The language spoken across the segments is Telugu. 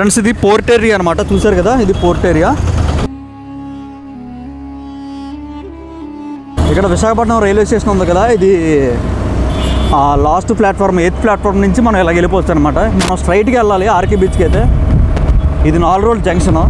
ఫ్రెండ్స్ ఇది పోర్ట్ ఏరియా అనమాట చూసారు కదా? ఇది పోర్ట్ ఏరియా. ఇక్కడ విశాఖపట్నం రైల్వే స్టేషన్ ఉంది కదా? ఇది లాస్ట్ ప్లాట్ఫామ్ ఎయిత్ ప్లాట్ఫామ్ నుంచి మనం ఇలా వెళ్ళిపోవచ్చు అనమాట మనం స్ట్రైట్గా వెళ్ళాలి ఆర్కే బీచ్కి అయితే. ఇది నాలుగు రోడ్ జంక్షన్.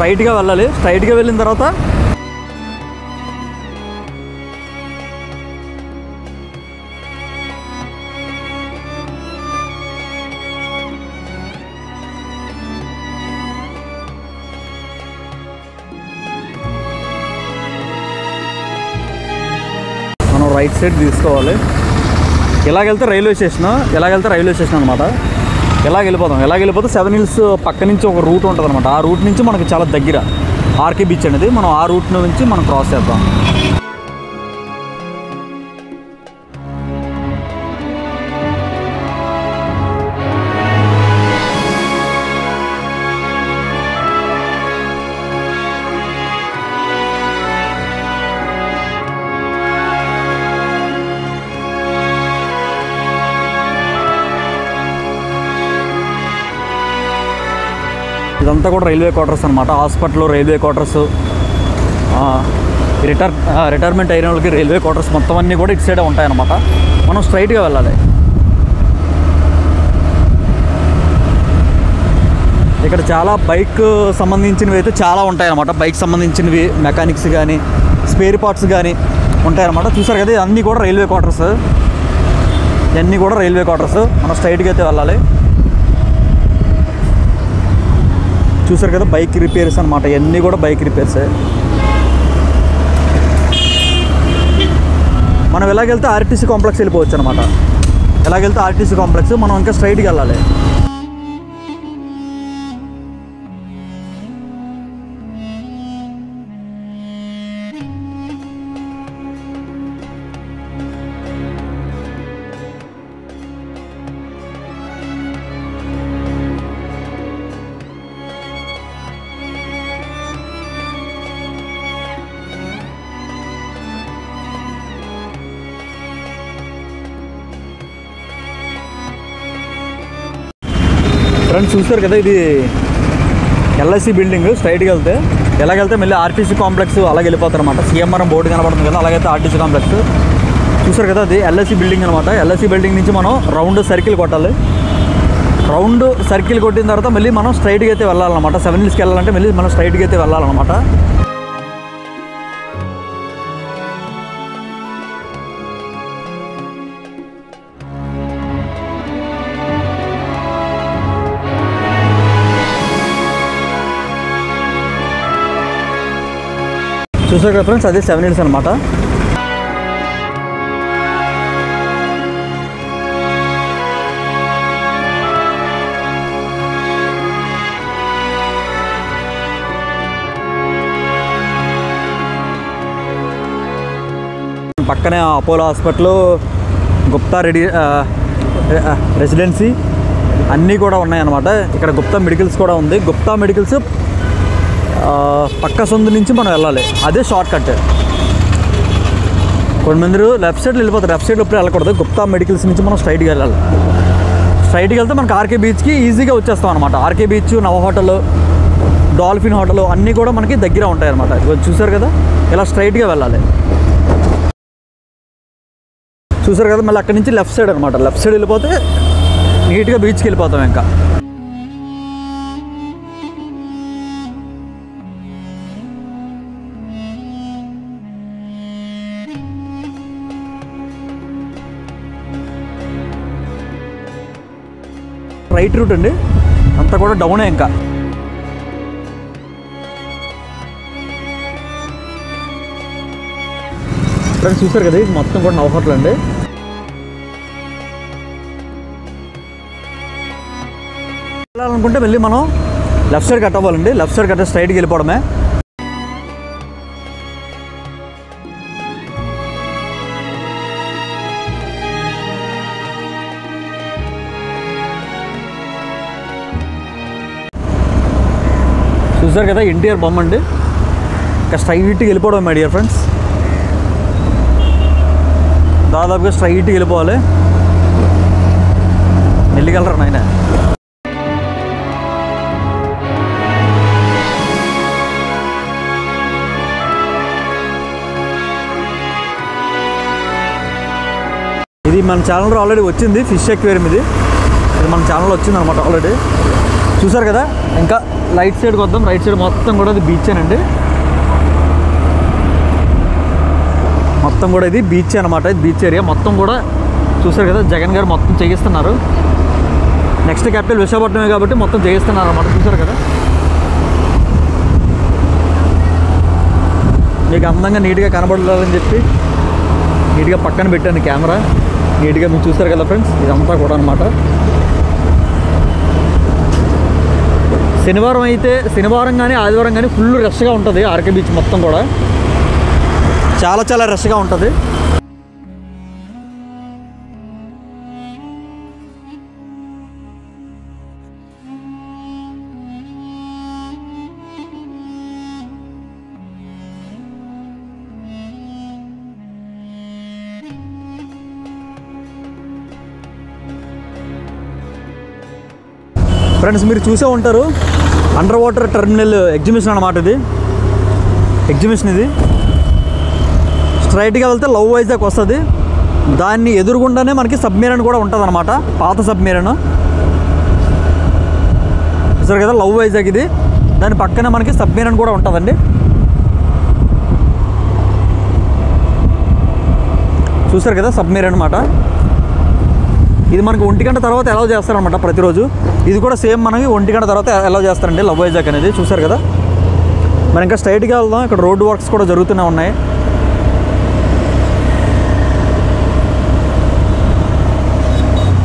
స్ట్రైట్గా వెళ్ళాలి. స్ట్రైట్గా వెళ్ళిన తర్వాత మనం రైట్ సైడ్ తీసుకోవాలి. ఇలాగెళ్తే రైల్వే స్టేషన్ ఇలాగెళ్తే రైల్వే స్టేషన్ అనమాట ఇలాగ వెళ్ళిపోతాం? ఇలాగ వెళ్ళిపోతే సెవెన్ హిల్స్ పక్క నుంచి ఒక రూట్ ఉంటుంది అనమాట ఆ రూట్ నుంచి మనకి చాలా దగ్గర. ఆర్కే బీచ్ అనేది మనం ఆ రూట్ నుంచి మనం క్రాస్ చేద్దాం. ఇదంతా కూడా రైల్వే క్వార్టర్స్ అనమాట hospital railway quarters retire retirement అయిన వాళ్ళకి రైల్వే క్వార్టర్స్ మొత్తం అన్నీ కూడా ఇటు సైడే ఉంటాయన్నమాట. మనం స్ట్రైట్గా వెళ్ళాలి. ఇక్కడ చాలా బైక్ సంబంధించినవి అయితే చాలా ఉంటాయన్నమాట. బైక్ సంబంధించినవి మెకానిక్స్ కానీ స్పేర్ పార్ట్స్ కానీ ఉంటాయన్నమాట. చూసారు కదా అన్నీ కూడా రైల్వే క్వార్టర్స్. ఇవన్నీ కూడా రైల్వే క్వార్టర్స్. మనం స్ట్రైట్గా అయితే వెళ్ళాలి. చూసారు కదా బైక్ రిపేర్స్ అనమాట ఇవన్నీ కూడా బైక్ రిపేర్సే మనం ఎలాగెళ్తే ఆర్టీసీ కాంప్లెక్స్ వెళ్ళిపోవచ్చు అనమాట ఎలాగెళ్తే ఆర్టీసీ కాంప్లెక్స్ మనం ఇంకా స్ట్రైట్కి వెళ్ళాలి. ఫ్రెండ్స్ చూస్తారు కదా ఇది ఎల్ఐసి బిల్డింగ్ స్ట్రైట్కి వెళ్తే. ఎలాగెళ్తే మళ్ళీ ఆర్టీసీ కాంప్లెక్స్ అలాగే వెళ్ళిపోతారు అనమాట సీఎంఆర్ఎం బోర్డు కనబడుతుంది కదా అలాగైతే ఆర్టీసీ కాంప్లెక్స్ చూసారు కదా అది ఎల్ఐసి బిల్డింగ్ అనమాట ఎల్ఐసి బిల్డింగ్ నుంచి మనం రౌండ్ సర్కిల్ కొట్టాలి. రౌండ్ సర్కిల్ కొట్టిన తర్వాత మళ్ళీ మనం స్ట్రైట్గా అయితే వెళ్ళాలన్నమాట. సెవెన్ హిల్స్కి వెళ్ళాలంటే మళ్ళీ మనం స్ట్రైట్గా అయితే వెళ్ళాలన్నమాట. చూసారు కదా ఫ్రెండ్స్? అదే సెవెన్ హిల్స్ అనమాట పక్కనే Apollo hospital Gupta ready residency అన్నీ కూడా ఉన్నాయన్నమాట. ఇక్కడ గుప్తా మెడికల్స్ కూడా ఉంది. గుప్తా మెడికల్స్ పక్క సొందు నుంచి మనం వెళ్ళాలి. అదే షార్ట్ కట్ కొంతమంది లెఫ్ట్ సైడ్ వెళ్ళిపోతారు. లెఫ్ట్ సైడ్ ఎప్పుడు వెళ్ళకూడదు. గుప్తా మెడికల్స్ నుంచి మనం స్ట్రైట్గా వెళ్ళాలి. స్ట్రైట్కి వెళ్తే మనకి ఆర్కే బీచ్కి ఈజీగా వచ్చేస్తాం అనమాట ఆర్కే బీచ్ నవ హోటల్ డాల్ఫిన్ హోటల్ అన్నీ కూడా మనకి దగ్గర ఉంటాయి అనమాట చూసారు కదా? ఇలా స్ట్రైట్గా వెళ్ళాలి. చూసారు కదా? మళ్ళీ అక్కడి నుంచి లెఫ్ట్ సైడ్ అనమాట లెఫ్ట్ సైడ్ వెళ్ళిపోతే నీట్గా బీచ్కి వెళ్ళిపోతాం ఇంకా. రైట్ రూట్ అండి. అంతా కూడా డౌనే ఇంకా. ఫ్రెండ్స్ చూసారు కదా ఇది మొత్తం కూడా నవ హోటల్ అండి. వెళ్ళాలనుకుంటే వెళ్ళి మనం లెఫ్ట్ సైడ్ కట్ అవ్వాలండి. లెఫ్ట్ సైడ్ కట్టే స్ట్రైట్కి వెళ్ళిపోవడమే. చూసారు కదా ఎన్టీఆర్ బొమ్మ అండి. ఇంకా స్ట్రైట్కి వెళ్ళిపోవడం మై డియర్ ఫ్రెండ్స్ దాదాపుగా స్ట్రైట్కి వెళ్ళిపోవాలి. వెళ్ళగలరా నాయన? ఇది మన ఛానల్లో ఆల్రెడీ వచ్చింది ఫిష్ ఎక్వేరియం ఇది. ఇది మన ఛానల్లో వచ్చింది అనమాట ఆల్రెడీ చూసారు కదా? ఇంకా రైట్ సైడ్కి వద్దాం. రైట్ సైడ్ మొత్తం కూడా ఇది బీచ్ అండి మొత్తం కూడా ఇది బీచ్ అనమాట ఇది బీచ్ ఏరియా మొత్తం కూడా చూసారు కదా? జగన్ గారు మొత్తం చేయిస్తున్నారు. నెక్స్ట్ క్యాపిటల్ విశాఖపట్నమే కాబట్టి మొత్తం చేయిస్తున్నారు అనమాట చూసారు కదా? మీకు అందంగా నీట్గా కనబడాలని చెప్పి నీట్గా పక్కన పెట్టాను కెమెరా. నీట్గా మీరు చూసారు కదా ఫ్రెండ్స్ ఇదంతా కూడా అనమాట శనివారం అయితే శనివారం కానీ ఆదివారం కానీ ఫుల్ రష్గా ఉంటుంది ఆర్కే బీచ్ మొత్తం కూడా. చాలా చాలా రష్గా ఉంటుంది. ఫ్రెండ్స్ మీరు చూసే ఉంటారు. అండర్ వాటర్ టెర్మినల్ ఎగ్జిబిషన్ అనమాట ఇది. ఎగ్జిబిషన్ ఇది. స్ట్రైట్గా వెళ్తే లవ్ వైజాగ్ వస్తుంది. దాన్ని ఎదురుగుండానే మనకి సబ్మెరీన్ కూడా ఉంటుంది అనమాట పాత సబ్మెరీన్. చూసారు కదా? లవ్ వైజాగ్ ఇది. దాని పక్కనే మనకి సబ్మెరీన్ కూడా ఉంటుందండి. చూసారు కదా? సబ్మెరీన్ అనమాట ఇది మనకి ఒంటి గంట తర్వాత ఎలా చేస్తారనమాట ప్రతిరోజు. ఇది కూడా సేమ్ మనకి ఒంటి గంట తర్వాత ఎలా చేస్తారండి లవ్ వైజాగ్ అనేది చూసారు కదా? మనం ఇంకా స్ట్రైట్గా వెళ్దాం. ఇక్కడ రోడ్ వర్క్స్ కూడా జరుగుతూనే ఉన్నాయి.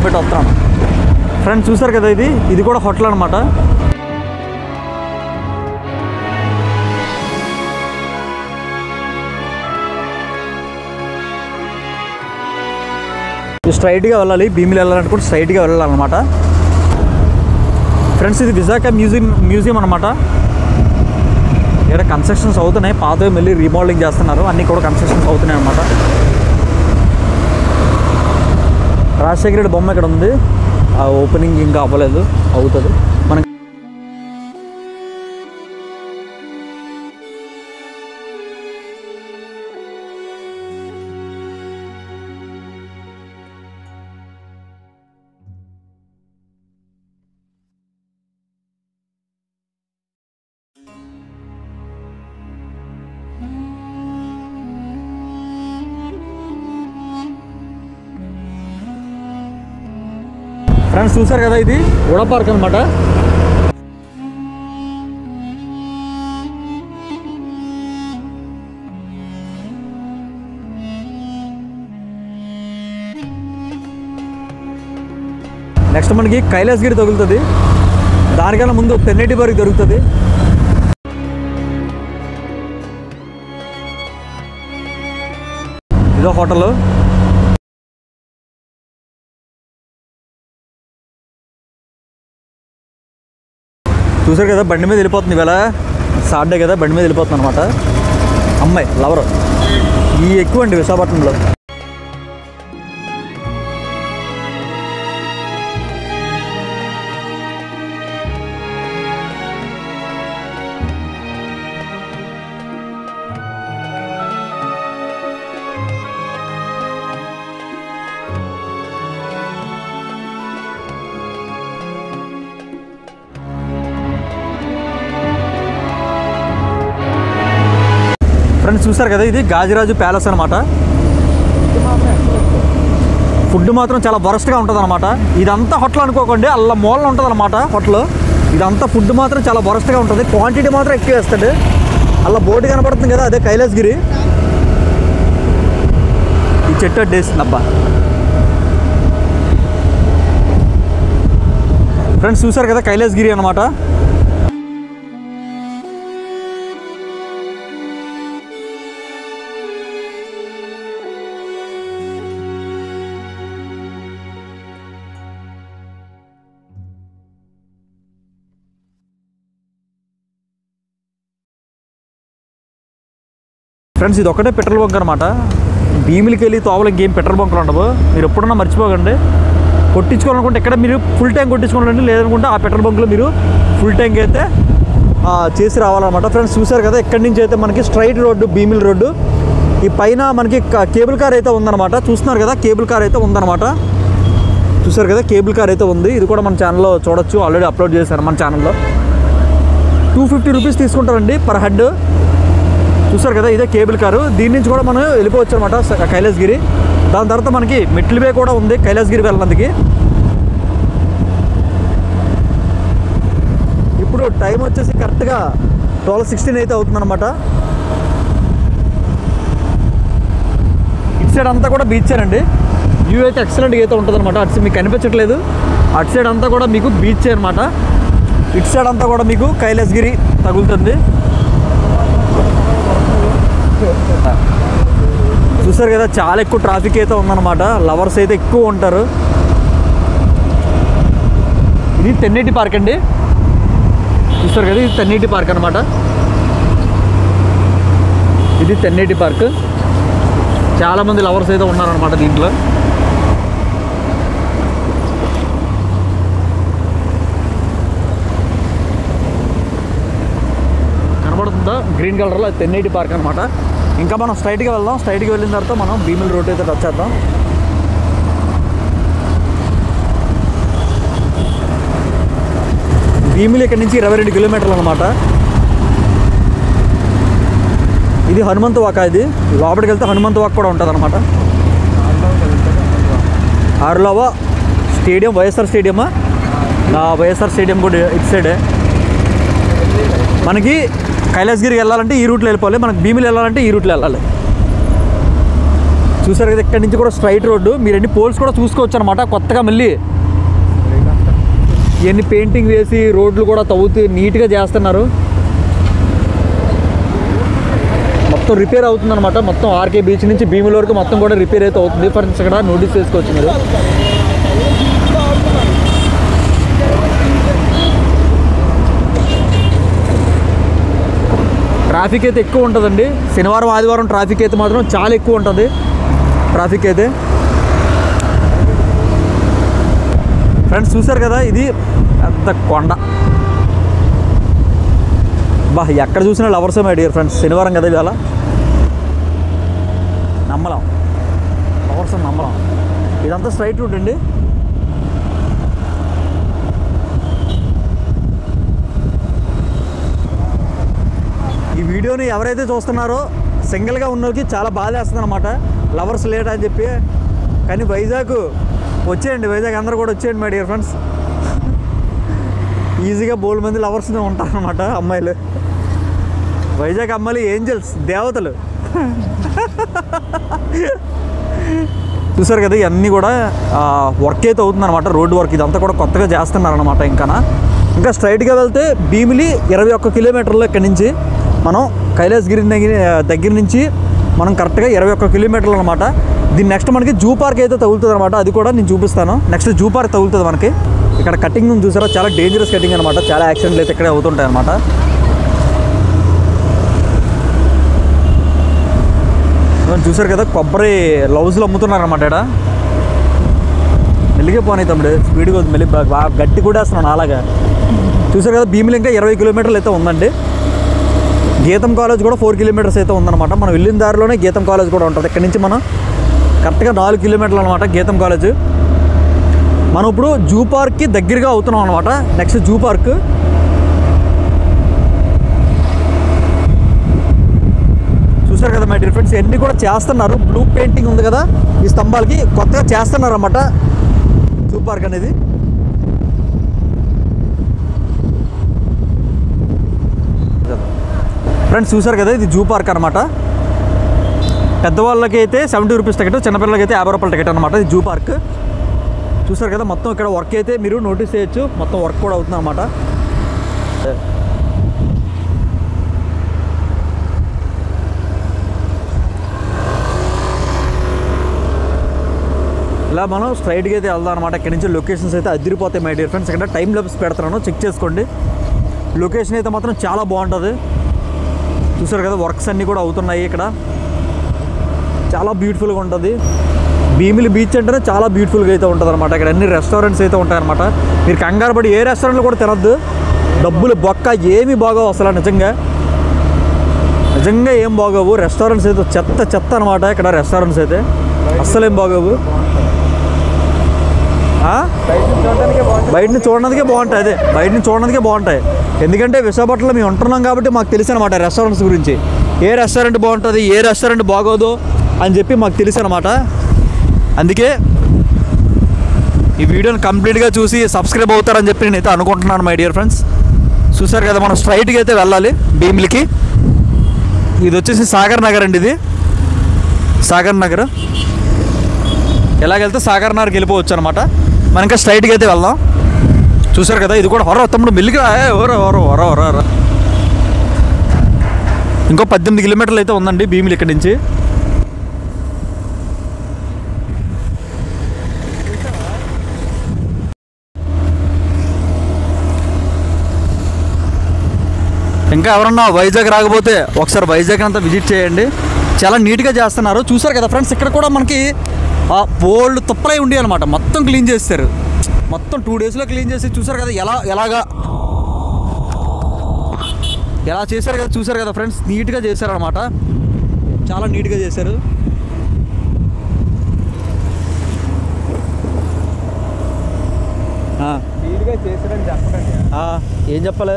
పెట్టి ఫ్రెండ్స్ చూసారు కదా ఇది? ఇది కూడా హోటల్ అనమాట స్ట్రైట్గా వెళ్ళాలి. భీమిలి వెళ్ళాలనుకుంటే స్ట్రైట్గా వెళ్ళాలన్నమాట. ఫ్రెండ్స్ ఇది విశాఖ మ్యూజియం మ్యూజియం అనమాట ఇక్కడ కన్స్ట్రక్షన్స్ అవుతున్నాయి. పాతవి మళ్ళీ రీమోడలింగ్ చేస్తున్నారు. అన్నీ కూడా కన్స్ట్రక్షన్స్ అవుతున్నాయి అనమాట రాజశేఖర రెడ్డి బొమ్మ ఇక్కడ ఉంది. ఆ ఓపెనింగ్ ఇంకా అవ్వలేదు. అవుతుంది. ఫ్రెండ్స్ చూసారు కదా ఇది? ఉడ పార్క్ అనమాట నెక్స్ట్ మనకి కైలాసగిరి తగులుతుంది. దానికన్నా ముందు పెన్నెటి బరికి దొరుకుతుంది ఇదో హోటల్. చూసారు కదా బండి మీద వెళ్ళిపోతుంది ఇవాళ. సాటర్డే కదా బండి మీద వెళ్ళిపోతుంది అనమాట అమ్మాయి లవర్ ఈ ఎక్కువ అండి విశాఖపట్నంలో. చూసారు కదా ఇది? గాజిరాజు ప్యాలెస్ అనమాట ఫుడ్ మాత్రం చాలా వరస్ట్గా ఉంటుంది అనమాట ఇదంతా హోటల్ అనుకోకండి అలా మూలన ఉంటుంది అనమాట హోటల్. ఇదంతా ఫుడ్ మాత్రం చాలా వరస్ట్గా ఉంటుంది. క్వాంటిటీ మాత్రం ఎక్కువ వేస్తాడు. అలా బోర్డు కనపడుతుంది కదా అదే కైలాసగిరి. ఈ చెట్టు అడ్డేసింది అబ్బా. ఫ్రెండ్స్ చూసారు కదా కైలాసగిరి అనమాట ఫ్రెండ్స్ ఇది ఒకటే పెట్రోల్ బంక్ అనమాట భీమిలికి వెళ్ళి తోవలకి ఇంకేం పెట్రోల్ బంకులు ఉండవు. మీరు ఎప్పుడన్నా మర్చిపోకండి. కొట్టించుకోవాలనుకుంటే ఇక్కడ మీరు ఫుల్ ట్యాంక్ కొట్టించుకోవాలండి. లేదనుకుంటే ఆ పెట్రోల్ బంక్లో మీరు ఫుల్ ట్యాంక్ అయితే చేసి రావాలన్నమాట. ఫ్రెండ్స్ చూసారు కదా ఇక్కడి నుంచి అయితే మనకి స్ట్రైట్ రోడ్డు భీమిలి రోడ్డు ఈ పైన మనకి కేబుల్ కార్ అయితే ఉందన్నమాట. చూస్తున్నారు కదా కేబుల్ కార్ అయితే ఉందన్నమాట. చూసారు కదా కేబుల్ కార్ అయితే ఉంది. ఇది కూడా మన ఛానల్లో చూడొచ్చు. ఆల్రెడీ అప్లోడ్ చేశాను మన ఛానల్లో. టూ ఫిఫ్టీ రూపీస్ తీసుకుంటారండి పర్ హెడ్. చూసారు కదా ఇదే కేబుల్ కారు. దీని నుంచి కూడా మనం వెళ్ళిపోవచ్చు అనమాట కైలాసగిరి. దాని తర్వాత మనకి మెట్ల వే కూడా ఉంది కైలాసగిరి వెళ్ళినందుకు. ఇప్పుడు టైం వచ్చేసి కరెక్ట్గా ట్వెల్వ్ సిక్స్టీన్ అయితే అవుతుందన్నమాట. ఇటు సైడ్ అంతా కూడా బీచ్ అండి. వ్యూ అయితే ఎక్సలెంట్గా అయితే ఉంటుంది అనమాట అటు సైడ్ మీకు కనిపించట్లేదు. అటు సైడ్ అంతా కూడా మీకు బీచ్ అనమాట ఇటు సైడ్ అంతా కూడా మీకు కైలాసగిరి తగులుతుంది. చూసారు కదా చాలా ఎక్కువ ట్రాఫిక్ అయితే ఉందన్నమాట. లవర్స్ అయితే ఎక్కువ ఉంటారు. ఇది తెన్నేటి పార్క్ అండి. చూస్తారు కదా ఇది తెన్నీటి పార్క్ అనమాట ఇది తెన్నేటి పార్క్ చాలా మంది లవర్స్ అయితే ఉన్నారనమాట దీంట్లో. కనబడుతుందా? గ్రీన్ కలర్లో అది తెన్నేటి పార్క్ అనమాట ఇంకా మనం స్ట్రైట్గా వెళ్దాం. స్ట్రైట్గా వెళ్ళిన తర్వాత మనం భీమిల్ రోడ్ అయితే టచ్ చేద్దాం. భీమిలి ఇక్కడ నుంచి ఇరవై రెండు కిలోమీటర్లు అనమాట ఇది హనుమంతు వాక ఇది. లోపలికి వెళ్తే హనుమంతు వాక్ కూడా ఉంటుంది అనమాట ఆరులోవ స్టేడియం వైఎస్ఆర్ స్టేడియమా నా వైఎస్ఆర్ స్టేడియం కూడా ఇటు సైడే మనకి కైలాసగిరికి వెళ్ళాలంటే ఈ రూట్లో వెళ్ళిపోవాలి. మనకి భీమిలి వెళ్ళాలంటే ఈ రూట్లో వెళ్ళాలి. చూసారు కదా ఇక్కడ నుంచి కూడా స్ట్రైట్ రోడ్డు. మీరు ఎన్ని పోల్స్ కూడా చూసుకోవచ్చు అనమాట కొత్తగా మళ్ళీ ఇవన్నీ పెయింటింగ్ వేసి రోడ్లు కూడా తవ్వుతూ నీట్గా చేస్తున్నారు. మొత్తం రిపేర్ అవుతుందన్నమాట. మొత్తం ఆర్కే బీచ్ నుంచి భీముల వరకు మొత్తం కూడా రిపేర్ అయితే అవుతుంది. ఫ్రెండ్స్ ఇక్కడ నోటీస్ చేసుకోవచ్చు మీరు. ట్రాఫిక్ అయితే ఎక్కువ ఉంటుందండి. శనివారం ఆదివారం ట్రాఫిక్ అయితే మాత్రం చాలా ఎక్కువ ఉంటుంది. ట్రాఫిక్ అయితే. ఫ్రెండ్స్ చూసారు కదా ఇది పెద్ద కొండ. బా ఎక్కడ చూసినా లవర్స్ మై డియర్ ఫ్రెండ్స్. శనివారం కదా ఇవాళ. నమ్మలం. లవర్స్ నమ్మలం. ఇదంతా స్ట్రైట్ రూట్ అండి. వీడియోని ఎవరైతే చూస్తున్నారో సింగిల్గా ఉన్నోకి చాలా బాధ వేస్తుంది అనమాట లవర్స్ లేట్ అని చెప్పి. కానీ వైజాగ్ వచ్చేయండి వైజాగ్ అందరూ కూడా వచ్చేయండి మై డియర్ ఫ్రెండ్స్ ఈజీగా బోల్ మంది లవర్స్ ఉంటారనమాట అమ్మాయిలు. వైజాగ్ అమ్మాయిలు ఏంజల్స్ దేవతలు. చూసారు కదా ఇవన్నీ కూడా వర్క్ అయితే అవుతుందన్నమాట రోడ్డు వర్క్ ఇదంతా కూడా కొత్తగా చేస్తున్నారనమాట ఇంకా ఇంకా స్ట్రైట్గా వెళ్తే భీమిలి ఇరవై ఒక్క కిలోమీటర్లు ఇక్కడి నుంచి. మనం కైలాసగిరి దగ్గర దగ్గర నుంచి మనం కరెక్ట్గా ఇరవై ఒక్క కిలోమీటర్లు అనమాట దీని నెక్స్ట్ మనకి జూ పార్క్ అయితే తగులుతుంది అనమాట అది కూడా నేను చూపిస్తాను. నెక్స్ట్ జూ పార్క్ తగులుతుంది మనకి. ఇక్కడ కటింగ్ ఉంది చూసారా? చాలా డేంజరస్ కటింగ్ అనమాట చాలా యాక్సిడెంట్లు అయితే ఇక్కడే అవుతుంటాయి అనమాట చూసారు కదా కొబ్బరి లవ్స్లో అమ్ముతున్నారు అనమాట ఇక్కడ. మెల్లిగే పోనీ తమ్ముడు. స్పీడ్గా ఉంది. మెల్లి బాగా గట్టి కూడా వేస్తున్నాను అలాగా చూసారు కదా భీమిలి ఇంకా ఇరవై కిలోమీటర్లు అయితే ఉందండి. గీతం కాలేజ్ కూడా ఫోర్ కిలోమీటర్స్ అయితే ఉందన్నమాట. మనం వెళ్ళిన దారిలోనే గీతం కాలేజ్ కూడా ఉంటుంది. ఇక్కడ నుంచి మనం కరెక్ట్గా నాలుగు కిలోమీటర్లు అనమాట గీతం కాలేజ్. మనం ఇప్పుడు జూ పార్క్కి దగ్గరగా అవుతున్నాం అనమాట నెక్స్ట్ జూ పార్క్. చూసారు కదా మై డియర్ ఫ్రెండ్స్ ఎన్ని కూడా చేస్తున్నారు. బ్లూ పెయింటింగ్ ఉంది కదా ఈ స్తంభాలకి కొత్తగా చేస్తున్నారు అనమాట జూ పార్క్ అనేది. ఫ్రెండ్స్ చూసారు కదా ఇది జూ పార్క్ అనమాట పెద్దవాళ్ళకి అయితే సెవెంటీ రూపీస్ టికెట్ చిన్నపిల్లలకి అయితే యాభై రూపాయల టికెట్ అనమాట ఇది జూ పార్క్. చూసారు కదా మొత్తం ఇక్కడ వర్క్ అయితే మీరు నోటీస్ చేయొచ్చు మొత్తం వర్క్ కూడా అవుతుంది అనమాట ఇలా మనం స్ట్రైట్గా అయితే వెళ్దాం అనమాట ఇక్కడ నుంచి లొకేషన్స్ అయితే అదిరిపోతాయి మై డియర్ ఫ్రెండ్స్ ఇక్కడ టైం లెప్స్ పెడతాను చెక్ చేసుకోండి. లొకేషన్ అయితే మాత్రం చాలా బాగుంటుంది. చూసారు కదా వర్క్స్ అన్నీ కూడా అవుతున్నాయి ఇక్కడ. చాలా బ్యూటిఫుల్గా ఉంటుంది. భీమిలి బీచ్ అంటేనే చాలా బ్యూటిఫుల్గా అయితే ఉంటుంది అనమాట ఇక్కడ అన్ని రెస్టారెంట్స్ అయితే ఉంటాయన్నమాట. మీరు కంగారు పడి ఏ రెస్టారెంట్లో కూడా తినద్దు. డబ్బులు బొక్క ఏమి బాగోవు అసలు నిజంగా. నిజంగా ఏం బాగోవు. రెస్టారెంట్స్ అయితే చెత్త చెత్త అనమాట ఇక్కడ రెస్టారెంట్స్ అయితే. అస్సలు ఏం బాగోవు బయటని బయట నుంచి చూడడానికే బాగుంటాయి. అదే బయట నుంచి చూడడానికే బాగుంటాయి. ఎందుకంటే విశాఖపట్నంలో మేము ఉంటున్నాం కాబట్టి మాకు తెలుసు అనమాట రెస్టారెంట్స్ గురించి. ఏ రెస్టారెంట్ బాగుంటుంది ఏ రెస్టారెంట్ బాగోదు అని చెప్పి మాకు తెలుసు అనమాట అందుకే ఈ వీడియోని కంప్లీట్గా చూసి సబ్స్క్రైబ్ అవుతారని చెప్పి నేనైతే అనుకుంటున్నాను మై డియర్ ఫ్రెండ్స్ చూసారు కదా మనం స్ట్రైట్గా అయితే వెళ్ళాలి భీమిలికి. ఇది వచ్చేసి సాగర్ నగర్ అండి ఇది. సాగర్ నగర్. ఎలాగెళ్తే సాగర్ నగర్కి వెళ్ళిపోవచ్చు అనమాట మనం ఇంకా స్ట్రైట్గా అయితే వెళ్దాం. చూసారు కదా ఇది కూడా హొర తమ్ముడు మెల్లిగా ఏ, హొర హొర హొర హొర ఇంకో పద్దెనిమిది కిలోమీటర్లు అయితే ఉందండి భీమిలి ఇక్కడి నుంచి. ఇంకా ఎవరన్నా వైజాగ్ రాకపోతే ఒకసారి వైజాగ్ అంతా విజిట్ చేయండి. చాలా నీట్గా చేస్తున్నారు. చూసారు కదా ఫ్రెండ్స్ ఇక్కడ కూడా మనకి బోల్డ్ తుప్పలై ఉండి అనమాట మొత్తం క్లీన్ చేస్తారు. మొత్తం టూ డేస్లో క్లీన్ చేసి చూసారు కదా ఎలా ఎలాగా? ఎలా చేశారు కదా చూసారు కదా ఫ్రెండ్స్ నీట్గా చేశారనమాట చాలా నీట్గా చేశారు. ఆ, ఏం చెప్పాలి?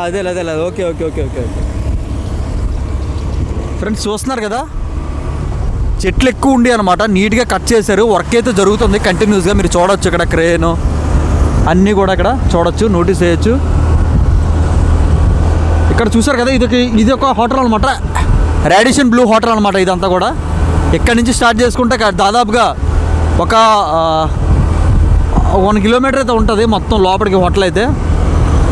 అదేలే అదేలే. Okay okay okay okay okay. Friends చూస్తున్నారు కదా? చెట్లు ఎక్కువ ఉండి అనమాట నీట్గా కట్ చేశారు. వర్క్ అయితే జరుగుతుంది. కంటిన్యూస్గా మీరు చూడొచ్చు ఇక్కడ క్రేను. అన్నీ కూడా ఇక్కడ చూడొచ్చు. నోటీస్ చేయొచ్చు ఇక్కడ చూసారు కదా ఇది ఒక- ఇది ఒక హోటల్ అనమాట రాడిషన్ బ్లూ హోటల్ అనమాట ఇదంతా కూడా. ఇక్కడ నుంచి స్టార్ట్ చేసుకుంటే దాదాపుగా ఒక వన్ కిలోమీటర్ అయితే ఉంటుంది మొత్తం లోపలికి హోటల్ అయితే.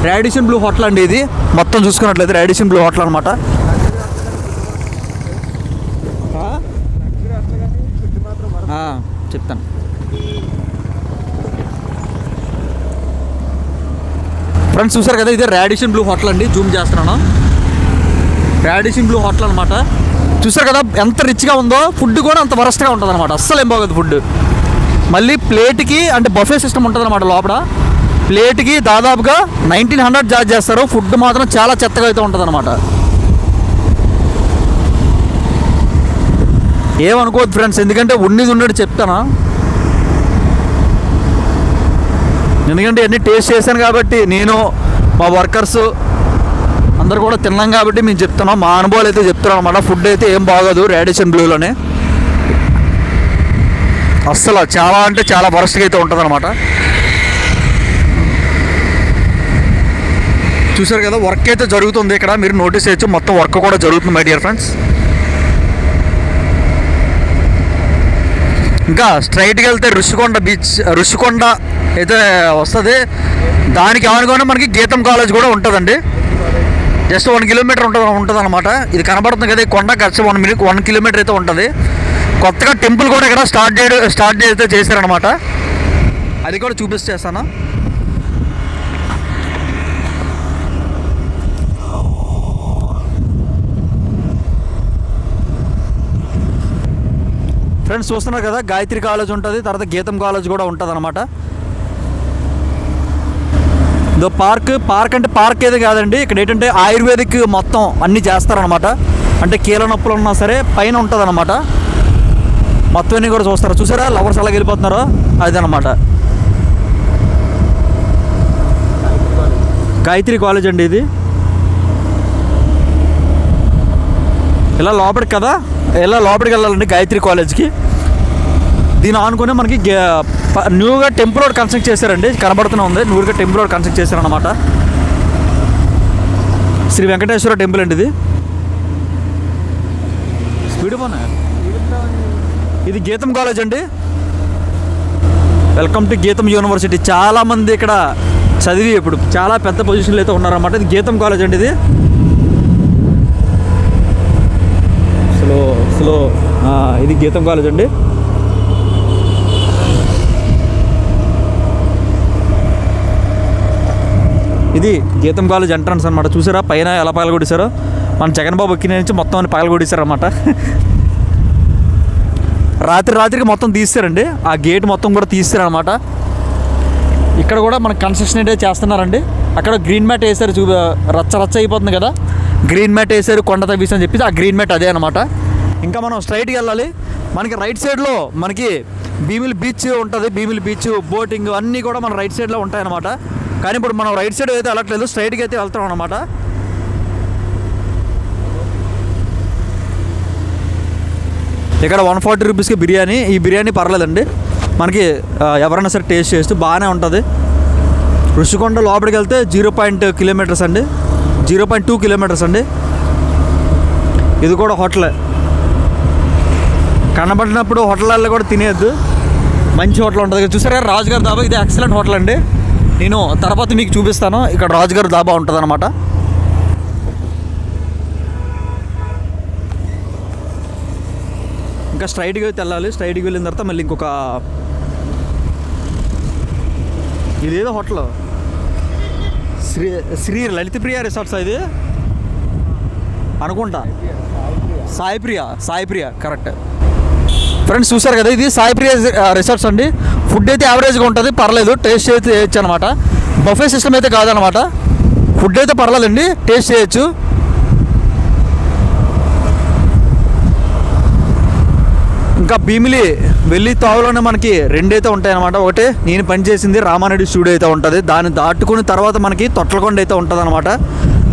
రాడిషన్ బ్లూ హోటల్ అండి ఇది. మొత్తం చూసుకున్నట్లయితే రాడిషన్ బ్లూ హోటల్ అనమాట లగ్జరీ అట్లా కానీ ఫుడ్ మాత్రం వరకు చెప్తాను. ఫ్రెండ్స్ చూసారు కదా ఇది రాడిషన్ బ్లూ హోటల్ అండి. జూమ్ చేస్తున్నాను. రాడిషన్ బ్లూ హోటల్ అనమాట చూసారు కదా ఎంత రిచ్గా ఉందో ఫుడ్ కూడా అంత వరస్ట్గా ఉంటుంది అనమాట అస్సలు ఏం బాగోదు ఫుడ్ మళ్ళీ ప్లేట్కి అంటే బఫే సిస్టమ్ ఉంటుంది అనమాట లోపల ప్లేట్కి దాదాపుగా నైన్టీన్ హండ్రెడ్ చార్జ్ చేస్తారు. ఫుడ్ మాత్రం చాలా చెత్తగా అయితే ఉంటుంది అనమాట ఏమనుకోవద్దు ఫ్రెండ్స్ ఎందుకంటే ఉన్నది ఉన్నట్టు చెప్తానా? ఎందుకంటే అన్ని టేస్ట్ చేశాను కాబట్టి నేను మా వర్కర్స్ అందరు కూడా తిన్నాం కాబట్టి మేము చెప్తున్నాం. మా అనుభవాలు అయితే చెప్తున్నాం అనమాట ఫుడ్ అయితే ఏం బాగోదు రేడియేషన్ బ్లూలోనే అస్సలు చాలా అంటే చాలా వరస్ట్గా అయితే ఉంటుంది అనమాట చూసారు కదా వర్క్ అయితే జరుగుతుంది ఇక్కడ. మీరు నోటీస్ చేయొచ్చు మొత్తం వర్క్ కూడా జరుగుతుంది మై డియర్ ఫ్రెండ్స్ ఇంకా స్ట్రైట్గా వెళ్తే ఋషికొండ బీచ్ ఋషికొండ అయితే వస్తుంది. దానికి ఆనుకొని మనకి గీతం కాలేజ్ కూడా ఉంటుందండి. జస్ట్ వన్ కిలోమీటర్ ఉంటుంది ఉంటుంది అనమాట ఇది కనబడుతుంది కదా ఈ కొండ ఖర్చు వన్ మినిట్ వన్ కిలోమీటర్ అయితే ఉంటుంది. కొత్తగా టెంపుల్ కూడా ఇక్కడ స్టార్ట్ చేయడం స్టార్ట్ అయితే చేశారనమాట అది కూడా చూపిస్తేస్తాను ఫ్రెండ్స్ చూస్తున్నారు కదా గాయత్రి కాలేజ్ ఉంటుంది తర్వాత గీతం కాలేజ్ కూడా ఉంటుంది అనమాట ఇదో పార్క్ పార్క్ అంటే పార్క్ ఏది కాదండి ఇక్కడ ఏంటంటే ఆయుర్వేదిక్ మొత్తం అన్నీ చేస్తారనమాట అంటే కీళ్ళ నొప్పులు ఉన్నా సరే పైన ఉంటుంది అనమాట మొత్తం అన్నీ కూడా చూస్తారు. చూసారా? లవర్స్ ఎలా వెళ్ళిపోతున్నారో? అదనమాట. గాయత్రి కాలేజ్ అండి ఇది. ఇలా లోపలికి కదా? ఎలా లోపలికి వెళ్ళాలండి గాయత్రి కాలేజ్కి? దీని ఆనుకునే మనకి గే- న్యూగా టెంపుల్ రోడ్ కన్స్ట్రక్ట్ చేశారండి. కనబడుతూనే ఉంది. న్యూగా టెంపుల్ రోడ్ కన్స్ట్రక్ట్ చేశారనమాట శ్రీ వెంకటేశ్వర టెంపుల్ అండి ఇది. స్పీడ్ పోనా? ఇది గీతం కాలేజ్ అండి. Welcome to GITAM university. చాలా మంది ఇక్కడ చదివి ఇప్పుడు చాలా పెద్ద పొజిషన్లో అయితే ఉన్నారన్నమాట. ఇది గీతం కాలేజ్ అండి ఇది. స్లో ఇది గీతం కాలేజ్ అండి. ఇది గీతం కాలేజ్ ఎంట్రన్స్ అనమాట చూసారా? పైన ఎలా పగల మన జగన్ బాబు ఎక్కిన నుంచి మొత్తం అన్ని పగల అనమాట రాత్రి రాత్రికి మొత్తం తీస్తారండి. ఆ గేట్ మొత్తం కూడా తీస్తారనమాట ఇక్కడ కూడా మన కన్స్ట్రక్షన్ అయితే చేస్తున్నారండి. అక్కడ గ్రీన్ మ్యాట్ వేసారు చూ రచ్చ రచ్చ అయిపోతుంది కదా. గ్రీన్ మ్యాట్ వేసారు కొండ తవ్వేసి అని చెప్పి ఆ గ్రీన్ మ్యాట్ అదే అనమాట ఇంకా మనం స్ట్రైట్కి వెళ్ళాలి. మనకి రైట్ సైడ్లో మనకి భీమిలి బీచ్ ఉంటుంది. భీమిలి బీచ్ బోటింగ్ అన్నీ కూడా మన రైట్ సైడ్లో ఉంటాయన్నమాట. కానీ ఇప్పుడు మనం రైట్ సైడ్ అయితే వెళ్ళట్లేదు. స్ట్రైట్కి అయితే వెళ్తాం అనమాట ఇక్కడ వన్ ఫార్టీ రూపీస్కి బిర్యానీ. ఈ బిర్యానీ పర్లేదండి. మనకి ఎవరైనా సరే టేస్ట్ చేస్తూ బాగానే ఉంటుంది. ఋషికొండ లోపలికి వెళ్తే జీరో పాయింట్ కిలోమీటర్స్ అండి. జీరో పాయింట్ టూ కిలోమీటర్స్ అండి. ఇది కూడా హోటలే. కనబడినప్పుడు హోటళ్ళల్లో కూడా తినేయద్దు. మంచి హోటల్ ఉంటుంది చూసారా రాజుగారి దాబా ఇది ఎక్సలెంట్ హోటల్ అండి. నేను తర్వాత మీకు చూపిస్తాను. ఇక్కడ రాజుగారి దాబా ఉంటుంది అనమాట ఇంకా స్ట్రైట్గా అయితే వెళ్ళాలి. స్ట్రైట్కి వెళ్ళిన తర్వాత మళ్ళీ ఇంకొక ఇదేదో హోటల్. శ్రీ శ్రీ లలితప్రియ రిసార్ట్స్ ఇది. అనుకుంటా. సాయిప్రియ. సాయిప్రియ కరెక్ట్ ఫ్రెండ్స్ చూసారు కదా ఇది సాయి ప్రియ రిసార్ట్స్ అండి. ఫుడ్ అయితే యావరేజ్గా ఉంటుంది పర్లేదు టేస్ట్ అయితే చేయొచ్చు అనమాట బఫే సిస్టమ్ అయితే కాదనమాట. ఫుడ్ అయితే పర్లేదండి టేస్ట్ చేయొచ్చు. ఇంకా భీమిలి వెళ్ళి తావులోనే మనకి రెండైతే ఉంటాయన్నమాట. ఒకటి నేను పనిచేసింది రామారెడ్డి స్టూడియో అయితే ఉంటుంది. దాన్ని దాటుకున్న తర్వాత మనకి తొట్లకొండ అయితే ఉంటుంది అనమాట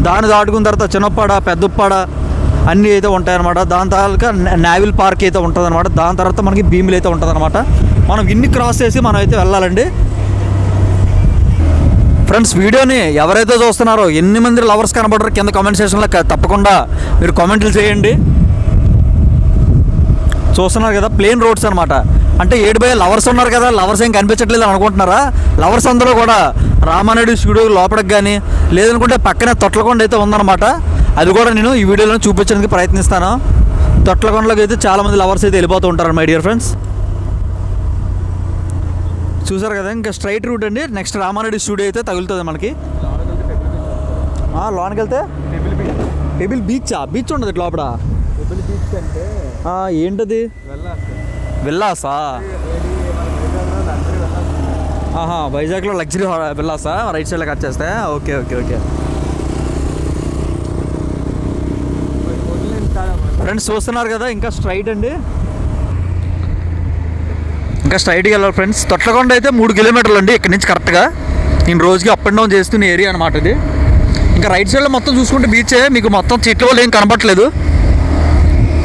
దాన్ని దాటుకున్న తర్వాత చిన్నప్పాడ పెద్దప్పాడ అన్నీ అయితే ఉంటాయన్నమాట. దాని తర్వాత నావిల్ పార్క్ అయితే ఉంటుంది అనమాట దాని తర్వాత మనకి భీములు అయితే ఉంటుంది అనమాట మనం ఇన్ని క్రాస్ చేసి మనం అయితే వెళ్ళాలండి. ఫ్రెండ్స్ వీడియోని ఎవరైతే చూస్తున్నారో ఎన్ని మంది లవర్స్ కనబడరు కింద కామెంట్ సెక్షన్లో తప్పకుండా మీరు కామెంట్లు చేయండి. చూస్తున్నారు కదా ప్లేన్ రోడ్స్ అనమాట అంటే ఏడు బై లవర్స్ ఉన్నారు కదా లవర్స్ ఏం కనిపించట్లేదు అనుకుంటున్నారా? లవర్స్ అందరూ కూడా రామానాయుడు స్టూడియో లోపలికి కానీ లేదనుకుంటే పక్కనే తొట్లకొండ అయితే ఉందన్నమాట. అది కూడా నేను ఈ వీడియోలో చూపించడానికి ప్రయత్నిస్తాను. తొట్లకొండలోకి అయితే చాలామంది లవర్స్ అయితే వెళ్ళిపోతూ ఉంటారు మై డియర్ ఫ్రెండ్స్ చూసారు కదా ఇంకా స్ట్రైట్ రూట్ అండి. నెక్స్ట్ రామారెడ్డి స్టూడియో అయితే తగులుతుంది మనకి. లోనికి వెళ్తే? టెబుల్ బీచ్ బీచా ఉండదు లోపల. ఏంటది? విల్లాసా. ఆహా వైజాగ్లో లగ్జరీ విల్లాసా? రైట్ సైడ్లో కట్ చేస్తే? Okay okay okay. ఫ్రెండ్స్ చూస్తున్నారు కదా ఇంకా స్ట్రైట్ అండి. ఇంకా స్ట్రైట్కి వెళ్ళాలి ఫ్రెండ్స్. తొట్లకొండ అయితే మూడు కిలోమీటర్లు అండి ఇక్కడ నుంచి కరెక్ట్గా నేను రోజుకి అప్ అండ్ డౌన్ చేస్తున్న ఏరియా అనమాట ఇది. ఇంకా రైట్ సైడ్లో మొత్తం చూసుకుంటే బీచే మీకు మొత్తం చెట్ల వల్ల ఏం కనపట్లేదు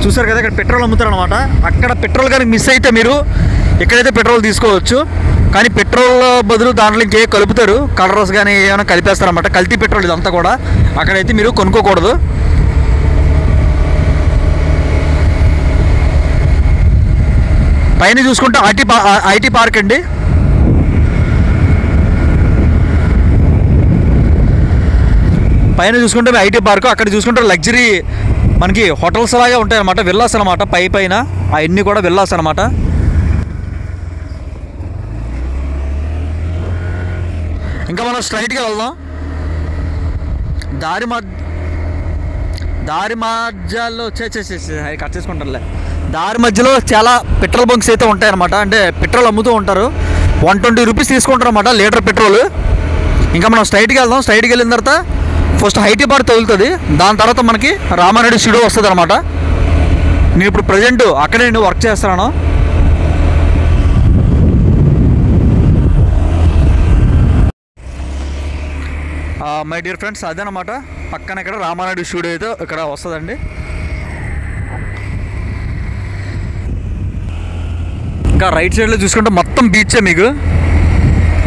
చూసారు కదా ఇక్కడ పెట్రోల్ అమ్ముతారు అనమాట అక్కడ పెట్రోల్ కానీ మిస్ అయితే మీరు ఎక్కడైతే పెట్రోల్ తీసుకోవచ్చు కానీ పెట్రోల్ బదులు దాంట్లో ఇంకే కలుపుతారు. కలర్స్ కానీ ఏమైనా కలిపేస్తారు అనమాట కల్తీ పెట్రోల్ ఇదంతా కూడా. అక్కడైతే మీరు కొనుక్కోకూడదు. పైన చూసుకుంటే ఐటీ ఐటీ పార్క్ అండి పైన చూసుకుంటే ఐటీ పార్క్ అక్కడ చూసుకుంటే లగ్జరీ మనకి హోటల్స్ లాగా ఉంటాయన్నమాట విల్లాస్ అనమాట పై పైన అవన్నీ కూడా విల్లాస్ అనమాట ఇంకా మనం స్ట్రైట్గా వెళ్దాం దారి మధ్య దారి మధ్యలో చే చే, చే, అవి కట్ చేసుకుంటారులే దారి మధ్యలో చాలా పెట్రోల్ బంక్స్ అయితే ఉంటాయన్నమాట. అంటే పెట్రోల్ అమ్ముతూ ఉంటారు. వన్ ట్వంటీ రూపీస్ తీసుకుంటారు అనమాట లీటర్ పెట్రోల్. ఇంకా మనం స్ట్రైట్కి వెళ్దాం. స్ట్రైట్కి వెళ్ళిన తర్వాత ఫస్ట్ హైటీ బార్ తగులుతుంది. దాని తర్వాత మనకి రామారెడ్డి స్టూడియో వస్తుంది అనమాట నేను ఇప్పుడు ప్రజెంట్ అక్కడే నేను వర్క్ చేస్తున్నాను. మై డియర్ ఫ్రెండ్స్ అదేనమాట పక్కన ఇక్కడ రామారెడ్డి స్టూడియో అయితే ఇక్కడ వస్తుందండి. ఇంకా రైట్ సైడ్లో చూసుకుంటే మొత్తం బీచే మీకు.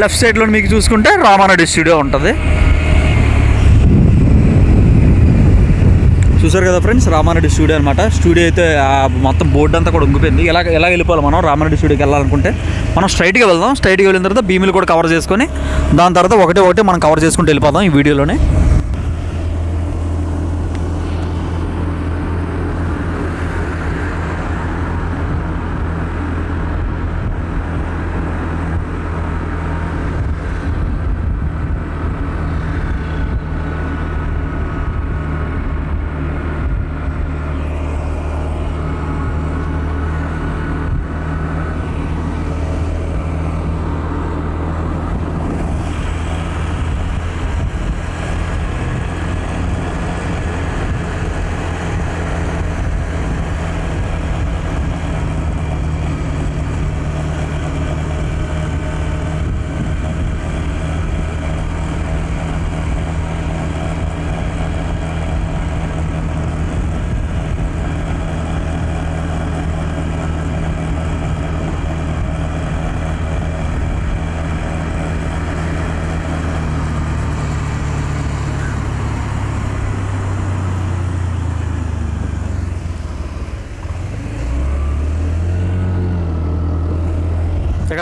లెఫ్ట్ సైడ్లో మీకు చూసుకుంటే రామానాయుడు స్టూడియో ఉంటుంది. చూసారు కదా ఫ్రెండ్స్ రామారెడ్డి స్టూడియో అనమాట స్టూడియో అయితే మొత్తం బోర్డు అంతా కూడా ఉంగిపోయింది. ఎలా ఎలా వెళ్ళిపోవాలి మనం? రామారెడ్డి స్టూడియోకి వెళ్ళాలనుకుంటే మనం స్ట్రైట్గా వెళ్దాం. స్ట్రైట్గా వెళ్ళిన తర్వాత భీములు కూడా కవర్ చేసుకొని దాని తర్వాత ఒకటే ఒకటి మనం కవర్ చేసుకుంటూ వెళ్ళిపోదాం ఈ వీడియోలోనే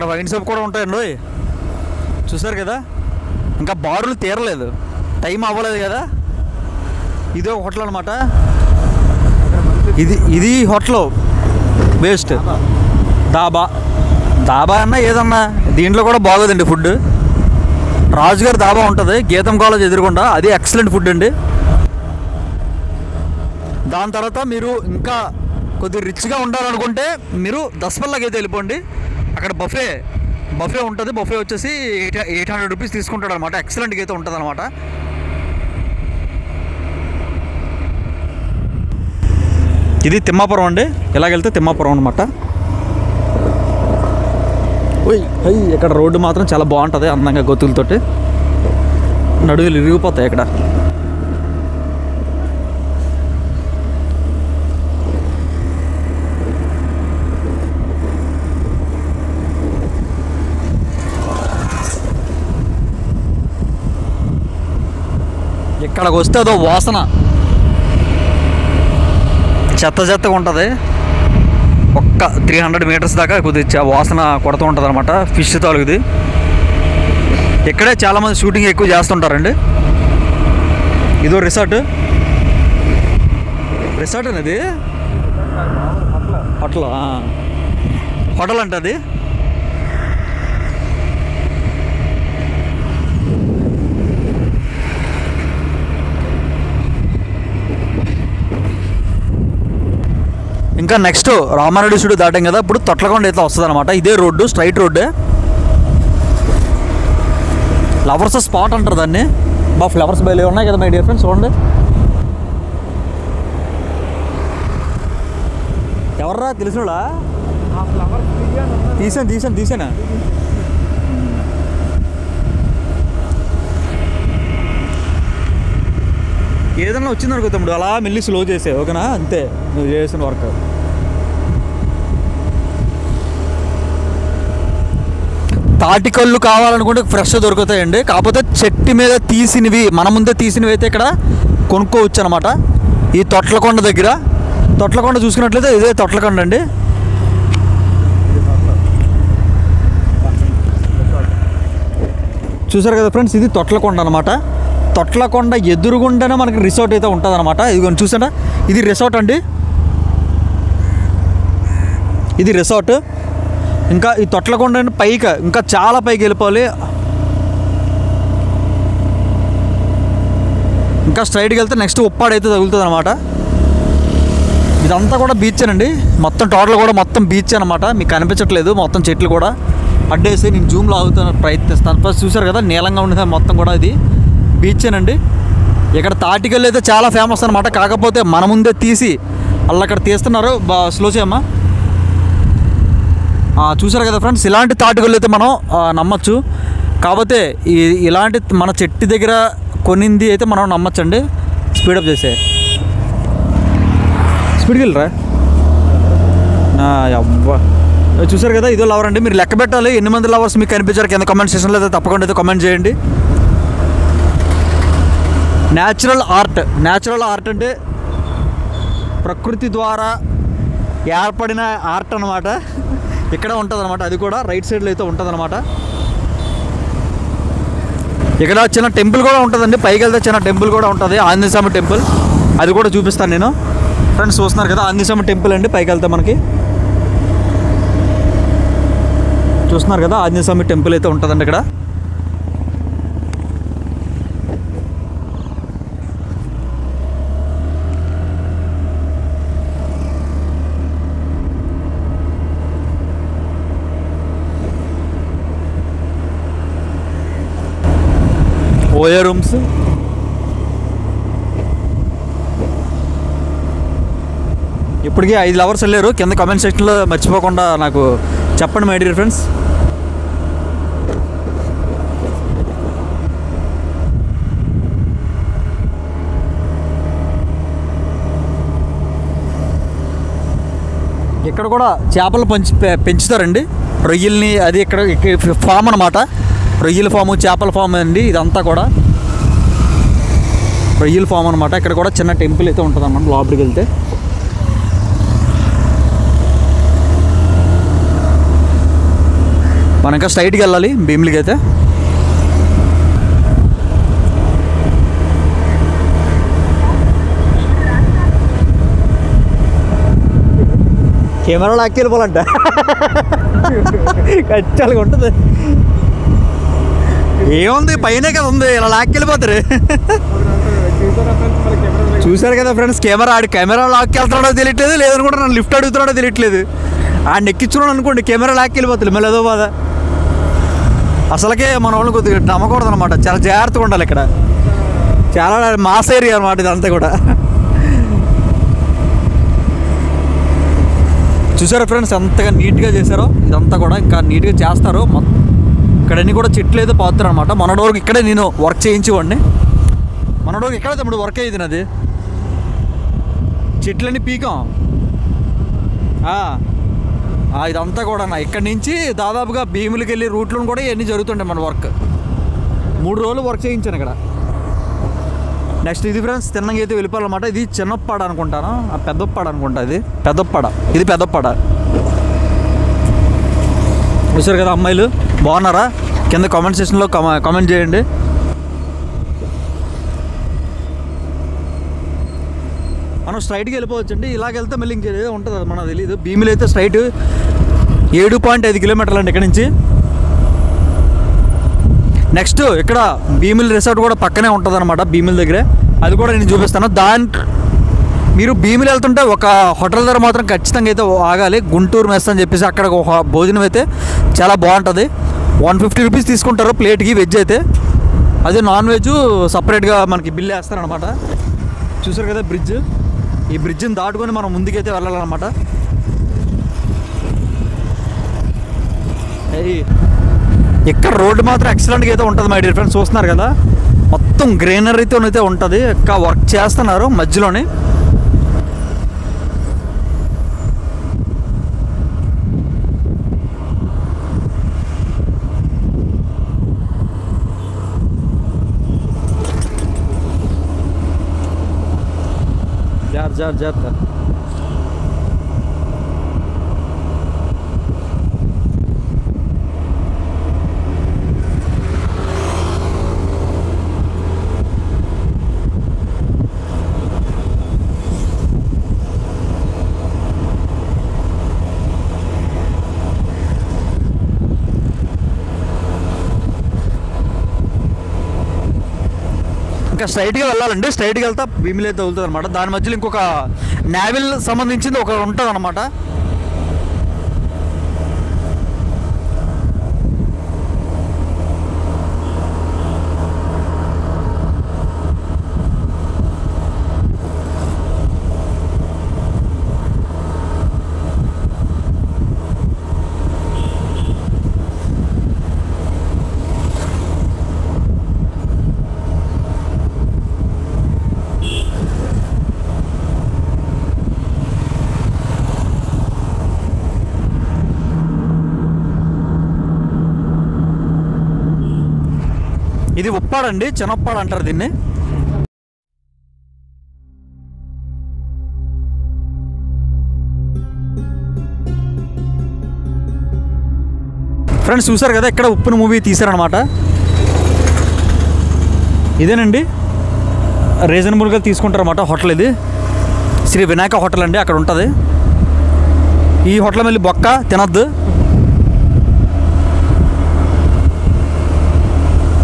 అక్కడ వైన్ షాప్ కూడా ఉంటాయండి చూసారు కదా? ఇంకా బారులు తీరలేదు. టైం అవ్వలేదు కదా? ఇదే ఒక హోటల్ అనమాట ఇది ఇది హోటల్. వేస్ట్ దాబా దాబా అన్నా ఏదన్నా దీంట్లో కూడా బాగోదండి ఫుడ్ రాజుగారి దాబా ఉంటుంది గీతం కాలేజ్ ఎదురుకుండా. అది ఎక్సలెంట్ ఫుడ్ అండి. దాని తర్వాత మీరు ఇంకా కొద్దిగా రిచ్గా ఉండాలనుకుంటే మీరు దసపల్లాకి అయితే వెళ్ళిపోండి. అక్కడ బఫే బఫే ఉంటుంది. బఫే వచ్చేసి ఎయిట్ ఎయిట్ హండ్రెడ్ రూపీస్ తీసుకుంటాడు అనమాట ఎక్సలెంట్గా అయితే ఉంటుంది అనమాట ఇది తిమ్మాపురం అండి. ఇలాగెళ్తే తిమ్మాపురం అనమాట ఓయ్ హై ఇక్కడ రోడ్డు మాత్రం చాలా బాగుంటుంది అందంగా గొత్తులతోటి నడువులు ఇరిగిపోతాయి ఇక్కడ అక్కడికి వస్తే అదో వాసన. చెత్త చెత్తగా ఉంటుంది. ఒక్క త్రీ హండ్రెడ్ మీటర్స్ దాకా కొద్దిగా వాసన కొడుతూ ఉంటుంది అనమాట ఫిష్ తాలూకుది. ఇక్కడే చాలామంది షూటింగ్ ఎక్కువ చేస్తుంటారండి. ఇదో రిసార్ట్. రిసార్ట్ అనేది? హోటల్? హోటల్ అంటే అది. ఇంకా నెక్స్ట్ రామారెడ్డి సుడు దాటాం కదా ఇప్పుడు తొట్లకొండ అయితే వస్తుంది అనమాట ఇదే రోడ్డు స్ట్రైట్ రోడ్డే. ఫ్లవర్స్ స్పాట్ అంటారు దాన్ని. బా ఫ్లవర్స్ బయలు ఉన్నాయి కదా మై డియర్ ఫ్రెండ్స్ చూడండి. ఎవర్రా తెలిసినోడా? తీసాను తీసాను తీసాను. ఏదన్నా వచ్చిందనుకో తమ్ముడు అలా మెల్లి స్లో చేసే ఓకేనా? అంతే నువ్వు చేసిన వర్క్ తాటికల్లు కావాలనుకుంటే ఫ్రెష్ దొరుకుతాయండి. కాకపోతే చెట్టు మీద తీసినవి మన ముందే తీసినవి అయితే ఇక్కడ కొనుక్కోవచ్చు అనమాట ఈ తొట్లకొండ దగ్గర. తొట్లకొండ చూసుకున్నట్లయితే ఇదే తొట్లకొండ అండి. చూసారు కదా ఫ్రెండ్స్ ఇది తొట్లకొండ అనమాట. తొట్లకొండ ఎదురుగుండానే మనకి రిసార్ట్ అయితే ఉంటుంది అనమాట ఇది చూసారా ఇది రిసార్ట్ అండి. ఇది రిసార్ట్. ఇంకా ఈ తొట్లకొండ అంటే పైకి ఇంకా చాలా పైకి వెళ్ళిపోవాలి. ఇంకా స్ట్రైట్కి వెళ్తే నెక్స్ట్ ఉప్పాడు అయితే తగులుతుంది అనమాట ఇదంతా కూడా బీచ్ అండి మొత్తం టోటల్ కూడా మొత్తం బీచ్ అనమాట మీకు కనిపించట్లేదు మొత్తం చెట్లు కూడా. అడ్డేసి నేను జూమ్లో ఆగుతాను ప్రయత్నిస్తాను. ఫస్ట్ చూసారు కదా నీలంగా ఉండేది మొత్తం కూడా ఇది. బీచ్ అండి ఇక్కడ తాటికల్లు అయితే చాలా ఫేమస్ అనమాట కాకపోతే మన ముందే తీసి వాళ్ళు అక్కడ తీస్తున్నారు. బా స్లో చేయమ్మా. చూసారు కదా ఫ్రెండ్స్ ఇలాంటి తాటికల్లు అయితే మనం నమ్మచ్చు. కాకపోతే ఈ ఇలాంటి మన చెట్టు దగ్గర కొనింది అయితే మనం నమ్మచ్చండి. స్పీడప్ చేసే. స్పీడ్కి వెళ్ళరా? అబ్బా చూసారు కదా ఇదో లవర్ అండి. మీరు లెక్క పెట్టాలి. ఎన్ని మంది లవర్స్ మీకు కనిపించారు? కింద కామెంట్ సెక్షన్లో అయితే తప్పకుండా అయితే కామెంట్ చేయండి. న్యాచురల్ ఆర్ట్ న్యాచురల్ ఆర్ట్ అంటే ప్రకృతి ద్వారా ఏర్పడిన ఆర్ట్ అనమాట ఇక్కడ ఉంటుంది అనమాట అది కూడా రైట్ సైడ్లో అయితే ఉంటుంది అనమాట ఇక్కడ చిన్న టెంపుల్ కూడా ఉంటుందండి. పైకి వెళ్తే చిన్న టెంపుల్ కూడా ఉంటుంది. ఆంజనేయస్వామి టెంపుల్. అది కూడా చూపిస్తాను నేను. ఫ్రెండ్స్ చూస్తున్నారు కదా ఆంజనేయస్వామి టెంపుల్ అండి పైకి వెళ్తే మనకి. చూస్తున్నారు కదా ఆంజనేయస్వామి టెంపుల్ అయితే ఉంటుందండి ఇక్కడ. OYO rooms? ఇప్పటికీ ఐదు లవర్స్ వెళ్ళారు కింద కామెంట్ సెక్షన్లో మర్చిపోకుండా నాకు చెప్పండి మై డియర్ ఫ్రెండ్స్ ఇక్కడ కూడా చేపలు పెంచి పె- పెంచుతారండి. రొయ్యల్ని అది ఇక్కడ ఇక్కడ ఫామ్ అనమాట రొయ్యల ఫాము చేపల ఫామ్ అండి ఇదంతా కూడా. రొయ్యల ఫామ్ అనమాట ఇక్కడ కూడా చిన్న టెంపుల్ అయితే ఉంటుంది అన్నమాట లోపలికి వెళ్తే. మనం ఇంకా స్ట్రైట్కి వెళ్ళాలి భీమిలికి అయితే. కెమెరా లాక్కి వెళ్ళిపోవాలంట కచ్చాలుగా ఉంటుంది. ఏముంది? పైనే కదా ఉంది. ఇలా లాక్కి వెళ్ళిపోతారు. చూసారు చూశారు కదా ఫ్రెండ్స్ కెమెరా ఆడి. కెమెరా లాక్కి వెళ్తున్నాడో తెలియట్లేదు. లేదనుకుంటే నన్ను లిఫ్ట్ అడుగుతున్నాడో తెలియట్లేదు. ఆడిని ఎక్కించున్నాడు అనుకోండి కెమెరా లాక్కి వెళ్ళిపోతుంది. మళ్ళీ ఏదో బాధ. అసలుకే మన వాళ్ళు కొద్దిగా నమ్మకూడదు అనమాట చాలా జాగ్రత్తగా ఉండాలి ఇక్కడ. చాలా మాస్ ఏరియా అనమాట ఇదంతా కూడా. చూసారా ఫ్రెండ్స్ ఎంతగా నీట్గా చేశారో? ఇదంతా కూడా ఇంకా నీట్గా చేస్తారు. మొత్తం ఇక్కడన్నీ కూడా చెట్లు అయితే పోతారు అనమాట మన ఇక్కడే నేను వర్క్ చేయించేవాడిని. మన డోర్కి ఇక్కడే తమ్ముడు వర్క్ అయ్యేది నాది చెట్లన్నీ పీకాం. ఇదంతా కూడా నా ఇక్కడి నుంచి దాదాపుగా భీములకి వెళ్ళి రూట్లను కూడా ఇవన్నీ జరుగుతుంటాయి మన వర్క్ మూడు రోజులు వర్క్ చేయించాను ఇక్కడ. నెక్స్ట్ ఇది ఫ్రెండ్స్ తిన్నగా అయితే వెళ్ళిపోవాలన్నమాట ఇది చిన్నప్పాడ అనుకుంటాను. ఆ పెద్దప్పాడ అనుకుంటా ఇది. పెద్దప్పాడ. ఇది పెద్దప్పాడ. చూసారు కదా అమ్మాయిలు? బాగున్నారా? కింద కామెంట్ సెక్షన్లో కామెంట్ చేయండి. మనం స్ట్రైట్కి వెళ్ళిపోవచ్చు అండి ఇలాగ వెళ్తే మళ్ళీ ఇంకేదో ఉంటుంది అది మనకు తెలియదు భీమిలో అయితే స్ట్రైట్ ఏడు పాయింట్ ఐదు కిలోమీటర్లు అండి ఇక్కడ నుంచి. నెక్స్ట్ ఇక్కడ భీమిలి రిసార్ట్ కూడా పక్కనే ఉంటుంది అనమాట భీమిలి దగ్గరే. అది కూడా నేను చూపిస్తాను. దాని మీరు భీమిలి వెళ్తుంటే ఒక హోటల్ దగ్గర మాత్రం ఖచ్చితంగా అయితే ఆగాలి. గుంటూరు మెస్ అని చెప్పేసి అక్కడ ఒక భోజనం అయితే చాలా బాగుంటుంది. వన్ ఫిఫ్టీ రూపీస్ తీసుకుంటారు ప్లేట్కి వెజ్ అయితే. అదే నాన్ వెజ్ సపరేట్గా మనకి బిల్ వేస్తారనమాట చూసారు కదా బ్రిడ్జ్? ఈ బ్రిడ్జ్ని దాటుకొని మనం ముందుకైతే వెళ్ళాలన్నమాట. ఇక్కడ రోడ్డు మాత్రం ఎక్సలెంట్గా అయితే ఉంటుంది మై డియర్ ఫ్రెండ్స్ చూస్తున్నారు కదా? మొత్తం గ్రీనరీతో అయితే ఉంటుంది. ఇంకా వర్క్ చేస్తున్నారు మధ్యలోనే. జార్ జార్ జాగ్రత్త ఇంకా స్ట్రైట్గా వెళ్ళాలండి. స్ట్రైట్గా వెళ్తా భీమిలి అయితే వెళ్తుంది అనమాట దాని మధ్యలో ఇంకొక నావిల్ సంబంధించింది ఒక ఉంటుంది అనమాట ఇది ఉప్పాడండి చిన్నప్పాడు అంటారు దీన్ని. ఫ్రెండ్స్ చూసారు కదా ఇక్కడ ఉప్పును మూవీ తీశారనమాట ఇదేనండి? రీజనబుల్గా తీసుకుంటారన్నమాట హోటల్ ఇది. శ్రీ వినాయక హోటల్ అండి అక్కడ ఉంటుంది. ఈ హోటల్ మళ్ళీ బొక్క తినద్దు.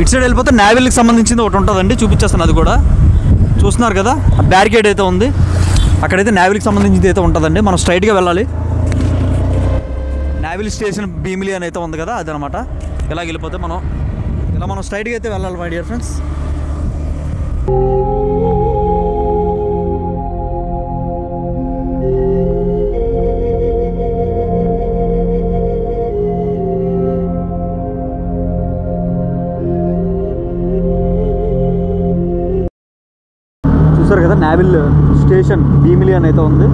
ఇటు సైడ్ వెళ్ళిపోతే నావెల్కి సంబంధించింది ఒకటి ఉంటుందండి చూపించేస్తాను అది కూడా. చూస్తున్నారు కదా బ్యారికేడ్ అయితే ఉంది. అక్కడైతే నావెల్కి సంబంధించింది అయితే ఉంటుందండి మనం స్ట్రైట్గా వెళ్ళాలి. నావెల్ స్టేషన్ భీమిలి అని అయితే ఉంది కదా అదనమాట. ఇలా వెళ్ళిపోతే మనం ఇలా మనం స్ట్రైట్గా అయితే వెళ్ళాలి my dear friends. Naval station Bheemili అని అయితే ఉంది.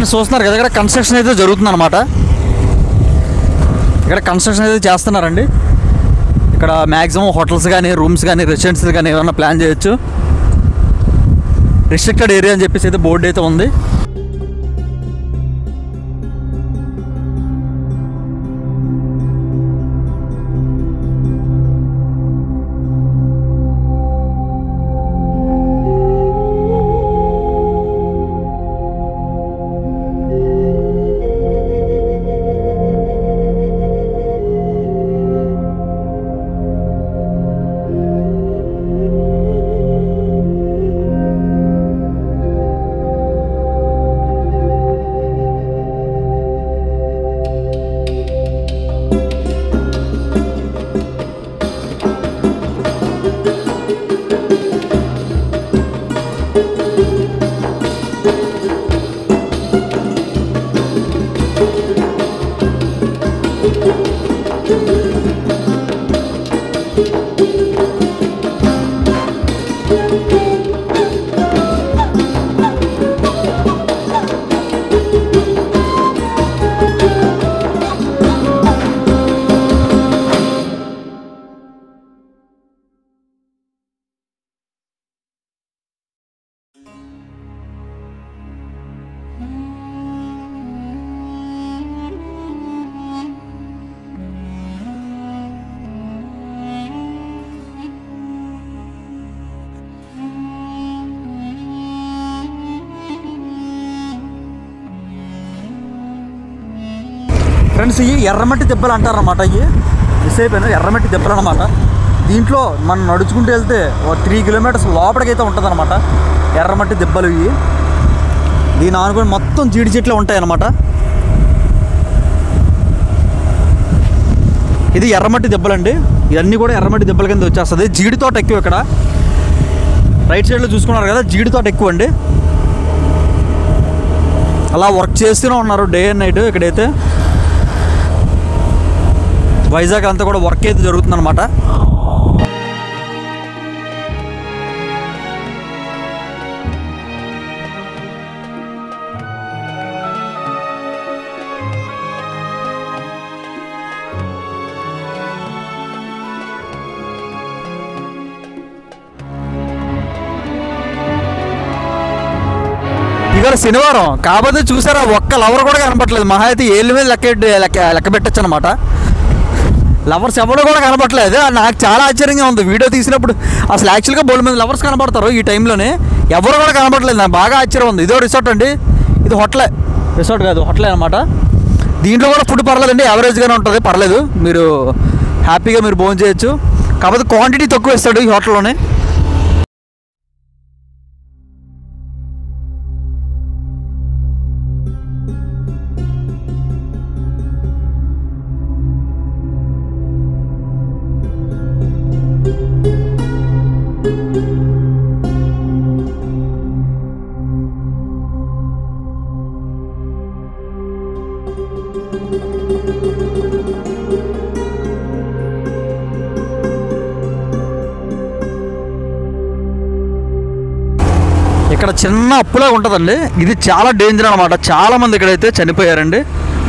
ఫ్రెండ్స్ చూస్తున్నారు కదా ఇక్కడ కన్స్ట్రక్షన్ అయితే జరుగుతుంది అనమాట ఇక్కడ కన్స్ట్రక్షన్ అయితే చేస్తున్నారండి. ఇక్కడ మ్యాక్సిమం హోటల్స్ కానీ రూమ్స్ కానీ రెసిడెన్సీలు కానీ ఏమైనా ప్లాన్ చేయొచ్చు. రిస్ట్రిక్టెడ్ ఏరియా అని చెప్పేసి అయితే బోర్డు అయితే ఉంది. ఫ్రెండ్స్ ఇవి ఎర్రమట్టి దెబ్బలు అంటారన్నమాట ఇవి మిస్ అయిపోయినా. ఎర్రమట్టి దెబ్బలు అనమాట దీంట్లో మనం నడుచుకుంటూ వెళ్తే ఒక త్రీ కిలోమీటర్స్ లోపలికైతే ఉంటుందన్నమాట. ఎర్రమట్టి దెబ్బలు ఇవి. దీని ఆనుకొని మొత్తం జీడి చెట్లు ఉంటాయన్నమాట. ఇది ఎర్రమట్టి దెబ్బలండి. ఇవన్నీ కూడా ఎర్రమట్టి దెబ్బల కింద వచ్చేస్తుంది. జీడి తోట ఎక్కువ ఇక్కడ. రైట్ సైడ్లో చూసుకున్నారు కదా జీడి తోట ఎక్కువ అండి. అలా వర్క్ చేస్తూనే ఉన్నారు డే అండ్ నైట్ ఇక్కడైతే. వైజాగ్ అంతా కూడా వర్క్ అయితే జరుగుతుందన్నమాట. ఇవాళ శనివారం కాకపోతే చూసారా ఒక్క లవర్ కూడా కనపట్లేదు మహా అయితే ఏళ్ళ మీద లెక్క లెక్క లెక్క పెట్టచ్చు అనమాట లవర్స్ ఎవరు కూడా కనబడలేదు నాకు చాలా ఆశ్చర్యంగా ఉంది. వీడియో తీసినప్పుడు అసలు యాక్చువల్గా బోల్డ్ మంది లవర్స్ కనపడతారు ఈ టైంలోనే. ఎవరు కూడా కనపడలేదు నాకు బాగా ఆశ్చర్యం ఉంది. ఇదో రిసార్ట్ అండి. ఇది హోటలే. రిసార్ట్ కాదు హోటలే అనమాట దీంట్లో కూడా ఫుడ్ పర్లేదండి. యావరేజ్గానే ఉంటుంది. పర్లేదు. మీరు హ్యాపీగా మీరు భోజనం చేయొచ్చు. కాకపోతే క్వాంటిటీ తక్కువ ఇస్తాడు ఈ హోటల్లోనే. ఇక్కడ చిన్న అప్పులా ఉంటుందండి. ఇది చాలా డేంజర్ అనమాట చాలా మంది ఇక్కడైతే చనిపోయారండి.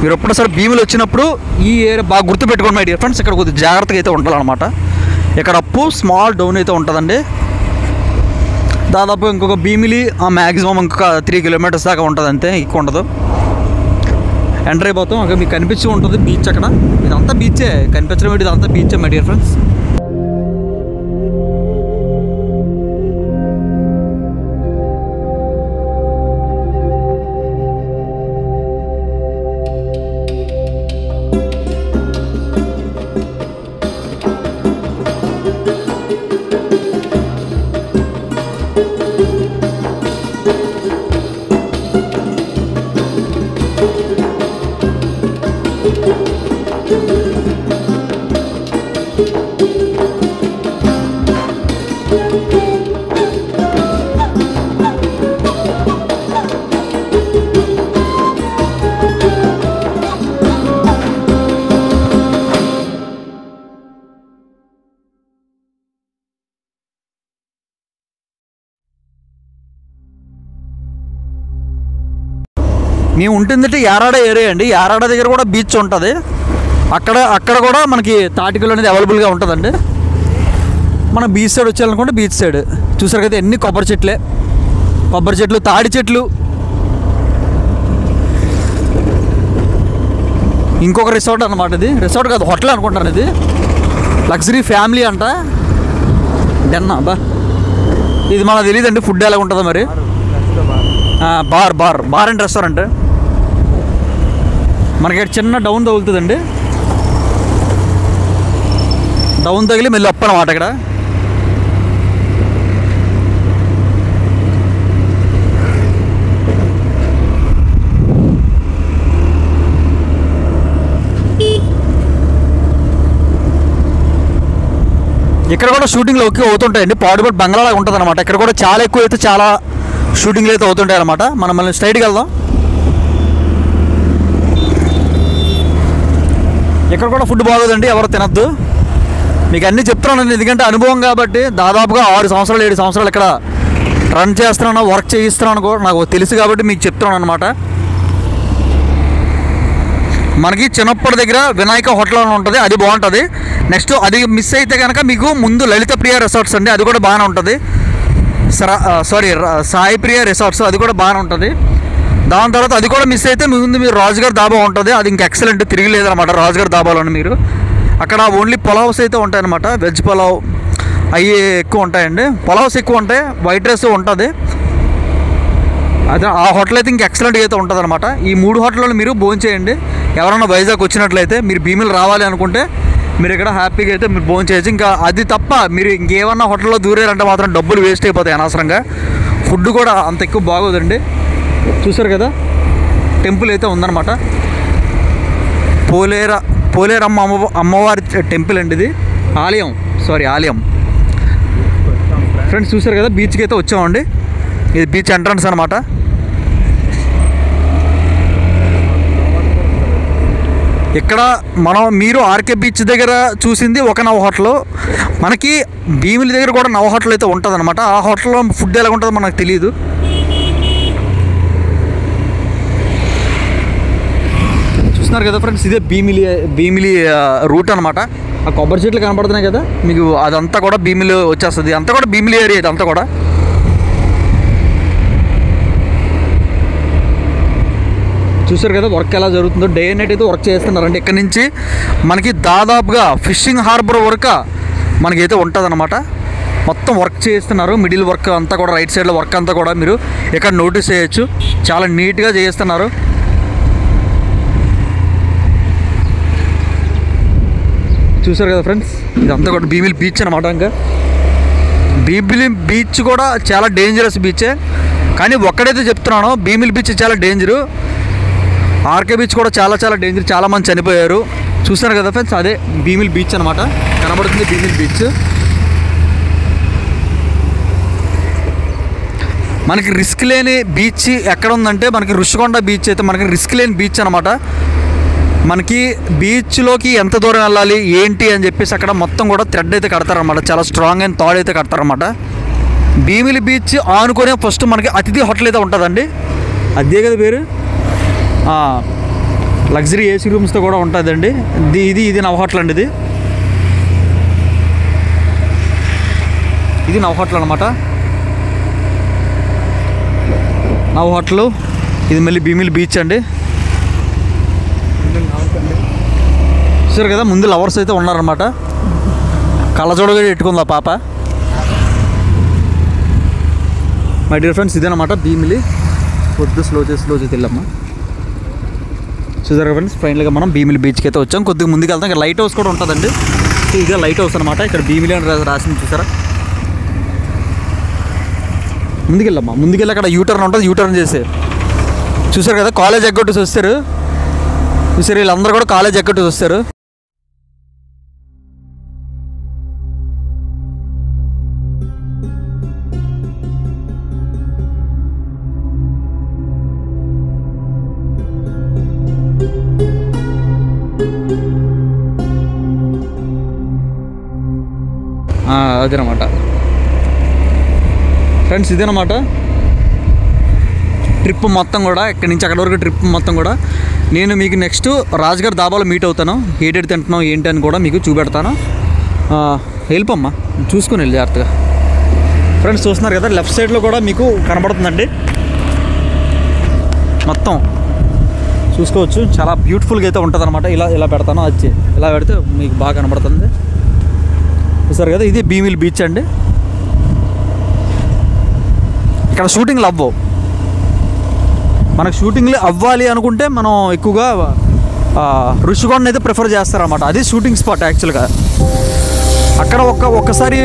మీరు ఎప్పుడోసారి భీములు వచ్చినప్పుడు ఈ ఏరియా బాగా గుర్తుపెట్టుకోండి మై డియర్ ఫ్రెండ్స్ ఇక్కడ కొద్దిగా జాగ్రత్తగా అయితే ఉండాలన్నమాట. ఇక్కడ అప్పు స్మాల్ డౌన్ అయితే ఉంటుందండి. దాదాపు ఇంకొక భీమిలి ఆ మ్యాక్సిమం ఇంకొక త్రీ కిలోమీటర్స్ దాకా ఉంటుంది అంతే ఎక్కువ ఉండదు. ఎంటర్ అయిపోతాం అక్కడ మీకు కనిపించి ఉంటుంది బీచ్ అక్కడ. ఇదంతా బీచే కనిపించడం ఇదంతా బీచే మై డియర్ ఫ్రెండ్స్ మేము ఉంటుందంటే యారాడ ఏరియా అండి. యారాడ దగ్గర కూడా బీచ్ ఉంటుంది. అక్కడ అక్కడ కూడా మనకి తాటికలు అనేది అవైలబుల్గా ఉంటుందండి. మనం బీచ్ సైడ్ వచ్చేయాలనుకుంటే బీచ్ సైడ్. చూసారు కదా ఎన్ని కొబ్బరి చెట్లే. కొబ్బరి చెట్లు తాడి చెట్లు. ఇంకొక రిసార్ట్ అనమాట ఇది. రిసార్ట్ కాదు హోటల్ అనుకుంటాను ఇది. లగ్జరీ ఫ్యామిలీ అంట. డెన్నా బా. ఇది మనకు తెలియదండి ఫుడ్ ఎలా ఉంటుందో మరి. Bar bar. Bar and restaurant. మనకి ఇక్కడ చిన్న డౌన్ తగులుతుందండి. డౌన్ తగిలి మళ్ళీ అప్ అనమాట ఇక్కడ. ఇక్కడ కూడా షూటింగ్లు ఎక్కువ అవుతుంటాయండి. పాడుబడి బంగ్లాలా ఉంటుంది అనమాట ఇక్కడ కూడా చాలా ఎక్కువ అయితే చాలా షూటింగ్లు అయితే అవుతుంటాయి అనమాట మనం మళ్ళీ స్ట్రైట్కి వెళ్దాం. ఇక్కడ కూడా ఫుడ్ బాగోదండి ఎవరు తినద్దు. మీకు అన్నీ చెప్తున్నాను ఎందుకంటే అనుభవం కాబట్టి దాదాపుగా ఆరు సంవత్సరాలు ఏడు సంవత్సరాలు ఇక్కడ రన్ చేస్తున్నాను వర్క్ చేయిస్తున్నాను కూడా నాకు తెలుసు కాబట్టి మీకు చెప్తున్నాను అనమాట మనకి చిన్నప్పటి దగ్గర వినాయక హోటల్ అని ఉంటుంది అది బాగుంటుంది. నెక్స్ట్ అది మిస్ అయితే కనుక మీకు ముందు లలిత ప్రియ రిసార్ట్స్ అండి అది కూడా బాగానే ఉంటుంది. సరా సారీ సాయి ప్రియ రిసార్ట్స్ అది కూడా బాగానే ఉంటుంది. దాని తర్వాత అది కూడా మిస్ అయితే ముందు మీరు రాజుగారి దాబా ఉంటుంది. అది ఇంకా ఎక్సలెంట్ తిరిగిలేదనమాట రాజుగారి దాబాలోని మీరు. అక్కడ ఓన్లీ పొలావ్స్ అయితే ఉంటాయన్నమాట. వెజ్ పొలావ్ అవి ఎక్కువ ఉంటాయండి. పొలావ్స్ ఎక్కువ ఉంటాయి. వైట్ రైస్ ఉంటుంది. అదే ఆ హోటల్ అయితే ఇంకా ఎక్సలెంట్గా అయితే ఉంటుంది అనమాట ఈ మూడు హోటల్లో మీరు భోజనం చేయండి. ఎవరైనా వైజాగ్ వచ్చినట్లయితే మీరు భీమిలు రావాలి అనుకుంటే మీరు ఇక్కడ హ్యాపీగా అయితే మీరు భోజనం చేయొచ్చు. ఇంకా అది తప్ప మీరు ఇంకేమన్నా హోటల్లో దూరారంటే మాత్రం డబ్బులు వేస్ట్ అయిపోతాయి అనవసరంగా. ఫుడ్ కూడా అంత ఎక్కువ బాగోదండి. చూసారు కదా? టెంపుల్ అయితే ఉందన్నమాట. పోలేర పోలేరమ్మ అమ్మ అమ్మవారి టెంపుల్ అండి ఇది. ఆలయం సారీ ఆలయం. ఫ్రెండ్స్ చూసారు కదా బీచ్కి అయితే వచ్చామండి. ఇది బీచ్ ఎంట్రన్స్ అనమాట ఇక్కడ మనం మీరు ఆర్కే బీచ్ దగ్గర చూసింది ఒక నవ హోటల్. మనకి భీమిలి దగ్గర కూడా నవ హోటల్ అయితే ఉంటుంది అనమాట ఆ హోటల్లో ఫుడ్ ఎలా ఉంటుందో మనకు తెలియదు చూస్తున్నారు కదా ఫ్రెండ్స్ ఇదే భీమిలి భీమిలి రూట్ అనమాట ఆ కొబ్బరి చెట్లు కనపడుతున్నాయి కదా మీకు అదంతా కూడా భీమిలి వచ్చేస్తుంది. అంతా కూడా భీమిలి ఏరియా అంతా కూడా. చూసారు కదా వర్క్ ఎలా జరుగుతుందో? డే అండ్ నైట్ అయితే వర్క్ చేస్తున్నారండి. ఇక్కడ నుంచి మనకి దాదాపుగా ఫిషింగ్ హార్బర్ వరకు మనకైతే ఉంటుందన్నమాట. మొత్తం వర్క్ చేస్తున్నారు. మిడిల్ వర్క్ అంతా కూడా రైట్ సైడ్లో వర్క్ అంతా కూడా మీరు ఇక్కడ నోటీస్ చేయొచ్చు. చాలా నీట్గా చేస్తున్నారు. చూసారు కదా ఫ్రెండ్స్? ఇదంతా కూడా భీమిలి బీచ్ అనమాట ఇంకా. భీమిలి బీచ్ కూడా చాలా డేంజరస్ బీచే కానీ ఒక్కడైతే చెప్తున్నాను భీమిలి బీచ్ చాలా డేంజరు ఆర్కే బీచ్ కూడా చాలా చాలా డేంజర్ చాలా మంది చనిపోయారు. చూసారు కదా ఫ్రెండ్స్? అదే భీమిలి బీచ్ అనమాట కనబడుతుంది భీమిలి బీచ్. మనకి రిస్క్ లేని బీచ్ ఎక్కడ ఉందంటే మనకి రుషికొండ బీచ్ అయితే మనకి రిస్క్ లేని బీచ్ అనమాట మనకి బీచ్లోకి ఎంత దూరం వెళ్ళాలి ఏంటి అని చెప్పేసి అక్కడ మొత్తం కూడా థ్రెడ్ అయితే కడతారనమాట చాలా స్ట్రాంగ్ అయిన థాడ్ అయితే కడతారనమాట భీమిలి బీచ్ ఆనుకునే ఫస్ట్ మనకి అతిథి హోటల్ అయితే ఉంటుందండి. అదే కదా పేరు? లగ్జరీ ఏసీ రూమ్స్తో కూడా ఉంటుందండి. ఇది ఇది ఇది నవ హోటల్ అండి ఇది. ఇది నవ హోటల్ అనమాట నవ హోటల్ ఇది మళ్ళీ భీమిలి బీచ్ అండి. చూసారు కదా ముందు లవర్స్ అయితే ఉన్నారనమాట కళ్ళజోడుగా పెట్టుకుందా పాప? మై డియర్ ఫ్రెండ్స్ ఇదేనమాట భీమిలి. పొద్దు స్లో చేసి స్లో చేసి వెళ్ళమ్మా. చూసారు ఫ్రెండ్స్ ఫైనల్గా మనం భీమిలి బీచ్కి అయితే వచ్చాం. కొద్దిగా ముందుకు వెళ్తాం. ఇక్కడ లైట్ హౌస్ కూడా ఉంటుందండి. ఇదే లైట్ హౌస్ అనమాట ఇక్కడ భీమిలి అని రాసింది చూసారా? ముందుకెళ్ళమ్మా ముందుకెళ్ళి అక్కడ యూటర్న్ ఉంటుంది. యూటర్న్ చేసే. చూసారు కదా కాలేజ్ ఎగ్గొట్టేసి వస్తారు. చూసారు వీళ్ళందరూ కూడా కాలేజ్ ఎగ్గొట్టేసి వస్తారు. అదేనమాట ఫ్రెండ్స్ ఇదేనమాట ట్రిప్ మొత్తం కూడా ఇక్కడి నుంచి అక్కడ వరకు ట్రిప్ మొత్తం కూడా. నేను మీకు నెక్స్ట్ రాజుగారి దాబాలో మీట్ అవుతాను. ఏడేడు తింటున్నాం ఏంటి అని కూడా మీకు చూపెడతాను. వెళ్ళిపోమ్మా. చూసుకుని వెళ్ళి జాగ్రత్తగా. ఫ్రెండ్స్ చూస్తున్నారు కదా లెఫ్ట్ సైడ్లో కూడా మీకు కనబడుతుందండి. మొత్తం. చూసుకోవచ్చు. చాలా బ్యూటిఫుల్గా అయితే ఉంటుంది అనమాట ఇలా ఇలా పెడతాను. అది ఇలా పెడితే మీకు బాగా కనబడుతుంది. చూసారు కదా ఇది భీమిల్ బీచ్ అండి. ఇక్కడ షూటింగ్లు అవ్వవు. మనకు షూటింగ్లు అవ్వాలి అనుకుంటే మనం ఎక్కువగా ఋషికొండ అయితే ప్రిఫర్ చేస్తారన్నమాట. అది షూటింగ్ స్పాట్ యాక్చువల్గా అక్కడ ఒక్క ఒక్కసారి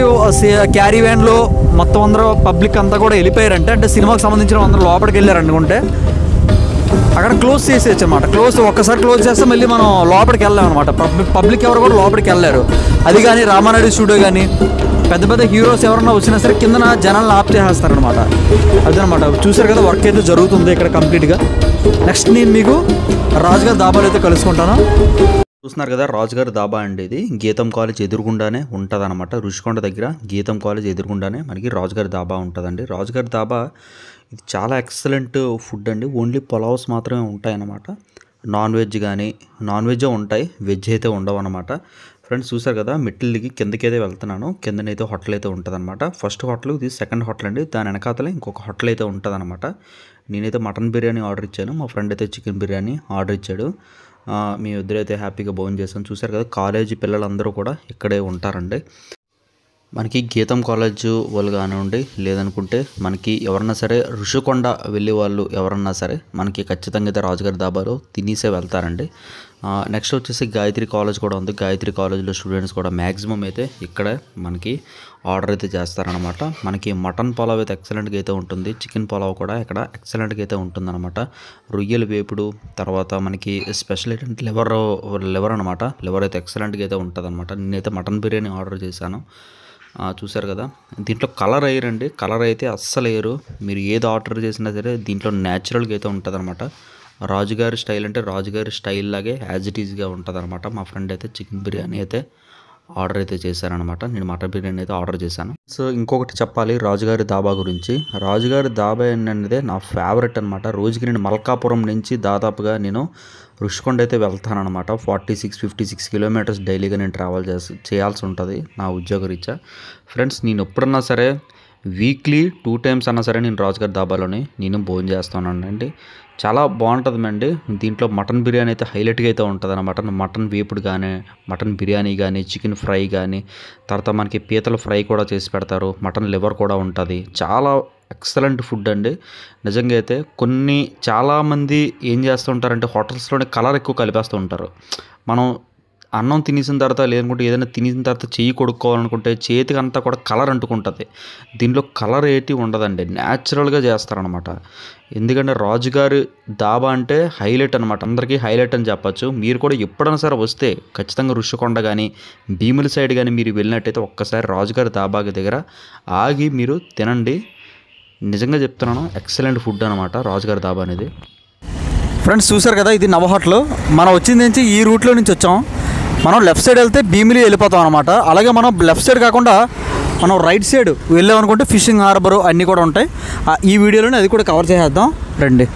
క్యారీ వ్యాన్లో మొత్తం అందరూ పబ్లిక్ అంతా కూడా వెళ్ళిపోయారంటే అంటే సినిమాకి సంబంధించిన అందరూ లోపలికి వెళ్ళారనుకుంటే అక్కడ క్లోజ్ చేసేయచ్చు అనమాట క్లోజ్ ఒక్కసారి క్లోజ్ చేస్తే మళ్ళీ మనం లోపలికి వెళ్ళాం అనమాట పబ్లిక్ పబ్లిక్ ఎవరు కూడా లోపలికి వెళ్ళారు అది కానీ రామానాయుడు స్టూడియో కానీ పెద్ద పెద్ద హీరోస్ ఎవరన్నా వచ్చినా సరే కిందన జనాలను ఆప్ చేసేస్తారనమాట అదనమాట చూసారు కదా వర్క్ అయితే జరుగుతుంది ఇక్కడ కంప్లీట్గా నెక్స్ట్ నేను మీకు రాజుగారి దాబాలో అయితే కలుసుకుంటాను. చూస్తున్నారు కదా రాజుగారి దాబా అండి ఇది. గీతం కాలేజ్ ఎదురుగుండానే ఉంటుంది అనమాట రుషికొండ దగ్గర గీతం కాలేజ్ ఎదురుగుండానే మనకి రాజుగారి దాబా ఉంటుందండి. రాజుగారి దాబా ఇది చాలా ఎక్సలెంట్ ఫుడ్ అండి. ఓన్లీ పొలావ్స్ మాత్రమే ఉంటాయన్నమాట. నాన్ వెజ్ కానీ నాన్ వెజ్ ఉంటాయి. వెజ్ అయితే ఉండవు అనమాట ఫ్రెండ్స్ చూసారు కదా మెట్ల దిగి కిందకైతే వెళ్తున్నాను. కిందనైతే హోటల్ అయితే ఉంటుంది అనమాట ఫస్ట్ హోటల్ ఇది సెకండ్ హోటల్ అండి. దాని వెనకాతలే ఇంకొక హోటల్ అయితే ఉంటుంది అనమాట నేనైతే మటన్ బిర్యానీ ఆర్డర్ ఇచ్చాను. మా ఫ్రెండ్ అయితే చికెన్ బిర్యానీ ఆర్డర్ ఇచ్చాడు. మీ ఇద్దరైతే హ్యాపీగా భోజనం చేస్తాం చూసారు కదా కాలేజీ పిల్లలందరూ కూడా ఇక్కడే ఉంటారండి. మనకి గీతం కాలేజ్ వాళ్ళు కానివ్వండి లేదనుకుంటే మనకి ఎవరన్నా సరే ఋషికొండ వెళ్ళే వాళ్ళు ఎవరన్నా సరే మనకి ఖచ్చితంగా అయితే రాజుగారి దాబాలో తినేసే వెళ్తారండి. నెక్స్ట్ వచ్చేసి గాయత్రి కాలేజ్ కూడా ఉంది. గాయత్రి కాలేజ్లో స్టూడెంట్స్ కూడా మ్యాక్సిమం అయితే ఇక్కడే మనకి ఆర్డర్ అయితే చేస్తారనమాట మనకి మటన్ పలావ్ అయితే ఎక్సలెంట్గా అయితే ఉంటుంది. చికెన్ పలావ్ కూడా ఇక్కడ ఎక్సలెంట్గా అయితే ఉంటుందన్నమాట. రొయ్యల వేపుడు తర్వాత మనకి స్పెషల్ ఏంటంటే లివర్ లివర్ అనమాట లివర్ అయితే ఎక్సలెంట్గా అయితే ఉంటుంది అనమాట నేనైతే మటన్ బిర్యానీ ఆర్డర్ చేశాను. చూసారు చూశారు కదా? దీంట్లో కలర్ వేయరండి. కలర్ అయితే అస్సలు వేయరు. మీరు ఏది ఆర్డర్ చేసినా సరే దీంట్లో న్యాచురల్గా అయితే ఉంటుంది అనమాట రాజుగారి స్టైల్ అంటే రాజుగారి స్టైల్ లాగే యాజ్ ఇట్ ఈజ్గా ఉంటుంది అనమాట మా ఫ్రెండ్ అయితే చికెన్ బిర్యానీ అయితే ఆర్డర్ అయితే చేశారనమాట నేను మటన్ బిర్యానీ అయితే ఆర్డర్ చేశాను. సో ఇంకొకటి చెప్పాలి. రాజుగారి దాబా గురించి. రాజుగారి దాబా అనేది నా ఫేవరెట్ అనమాట రోజుకి నేను మల్కాపురం నుంచి దాదాపుగా నేను రుషికొండ అయితే వెళ్తానమాట forty six fifty six kilometres డైలీగా నేను ట్రావెల్ చేసి చేయాల్సి ఉంటుంది నా ఉద్యోగరీత్యా. ఫ్రెండ్స్ నేను ఎప్పుడన్నా సరే వీక్లీ టూ టైమ్స్ అన్నా సరే నేను రాజుగారి దాబాలోనే నేను భోజనం చేస్తానండి. చాలా బాగుంటుందండి దీంట్లో మటన్ బిర్యానీ అయితే హైలైట్గా అయితే ఉంటుంది అనమాట మటన్ వేపుడు కానీ మటన్ బిర్యానీ కానీ చికెన్ ఫ్రై కానీ తర్వాత మనకి పీతల ఫ్రై కూడా చేసి పెడతారు. మటన్ లివర్ కూడా ఉంటుంది. చాలా ఎక్సలెంట్ ఫుడ్ అండి. నిజంగా అయితే కొన్ని చాలామంది ఏం చేస్తుంటారంటే హోటల్స్లోనే కలర్ ఎక్కువ కలిపేస్తూ ఉంటారు. మనం అన్నం తినేసిన తర్వాత లేదనుకుంటే ఏదైనా తినేసిన తర్వాత చెయ్యి కొడుక్కోవాలనుకుంటే చేతికి అంతా కూడా కలర్ అంటుకుంటుంది. దీనిలో కలర్ ఏటి ఉండదండి. న్యాచురల్గా చేస్తారనమాట ఎందుకంటే రాజుగారి దాబా అంటే హైలైట్ అనమాట అందరికీ హైలైట్ అని చెప్పచ్చు. మీరు కూడా ఎప్పుడైనా సరే వస్తే ఖచ్చితంగా ఋషికొండ కానీ భీముల సైడ్ కానీ మీరు వెళ్ళినట్టయితే ఒక్కసారి రాజుగారి దాబాకి దగ్గర ఆగి మీరు తినండి. నిజంగా చెప్తున్నాను ఎక్సలెంట్ ఫుడ్ అనమాట రాజుగారి దాబా అనేది. ఫ్రెండ్స్ చూసారు కదా ఇది నవహట్లో మనం వచ్చింది నుంచి ఈ రూట్లో నుంచి వచ్చాం. మనం లెఫ్ట్ సైడ్ వెళ్తే భీమిలి వెళ్ళిపోతాం అనమాట అలాగే మనం లెఫ్ట్ సైడ్ కాకుండా మనం రైట్ సైడ్ వెళ్ళామనుకుంటే ఫిషింగ్ హార్బర్ అన్నీ కూడా ఉంటాయి. ఆ, ఈ వీడియోలోనే అది కూడా కవర్ చేసేద్దాం. రండి.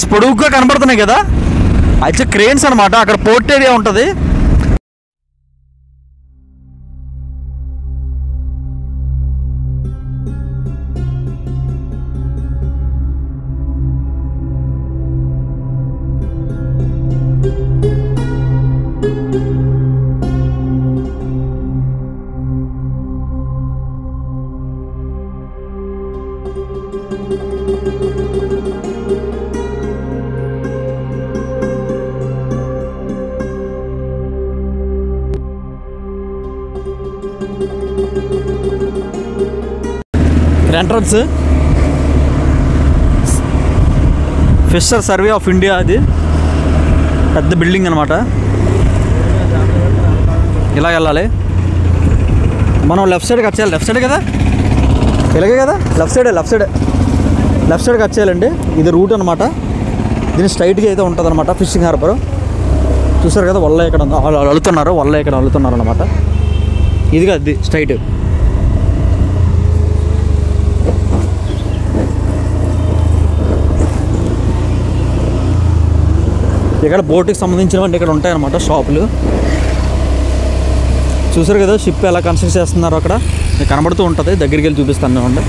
క్రేన్స్ పొడుగుగా కనబడుతున్నాయి కదా. అయితే క్రేన్స్ అనమాట అక్కడ పోర్ట్ ఏరియా ఉంటుంది. Entrance fisher survey of India అది. పెద్ద బిల్డింగ్ అనమాట ఇలా వెళ్ళాలి. మనం లెఫ్ట్ సైడ్ కట్ చేయాలి లెఫ్ట్ సైడ్ కదా? ఇలాగే కదా? లెఫ్ట్ సైడే లెఫ్ట్ సైడే లెఫ్ట్ సైడ్ కట్ చేయాలండి ఇది రూట్ అనమాట దీని స్ట్రైట్గా అయితే ఉంటుంది అనమాట ఫిషింగ్ హార్బర్ చూసారు కదా? వల్ల ఇక్కడ వాళ్ళు అలుతున్నారు. వల్ల ఇక్కడ అలుతున్నారు అనమాట ఇదిగా అది స్ట్రైట్ ఇక్కడ బోట్కి సంబంధించినవన్నీ ఇక్కడ ఉంటాయన్నమాట షాపులు. చూసారు కదా షిప్ ఎలా కన్స్ట్రక్ట్ చేస్తున్నారు అక్కడ? కనబడుతూ ఉంటుంది దగ్గరికి వెళ్ళి చూపిస్తాను అండి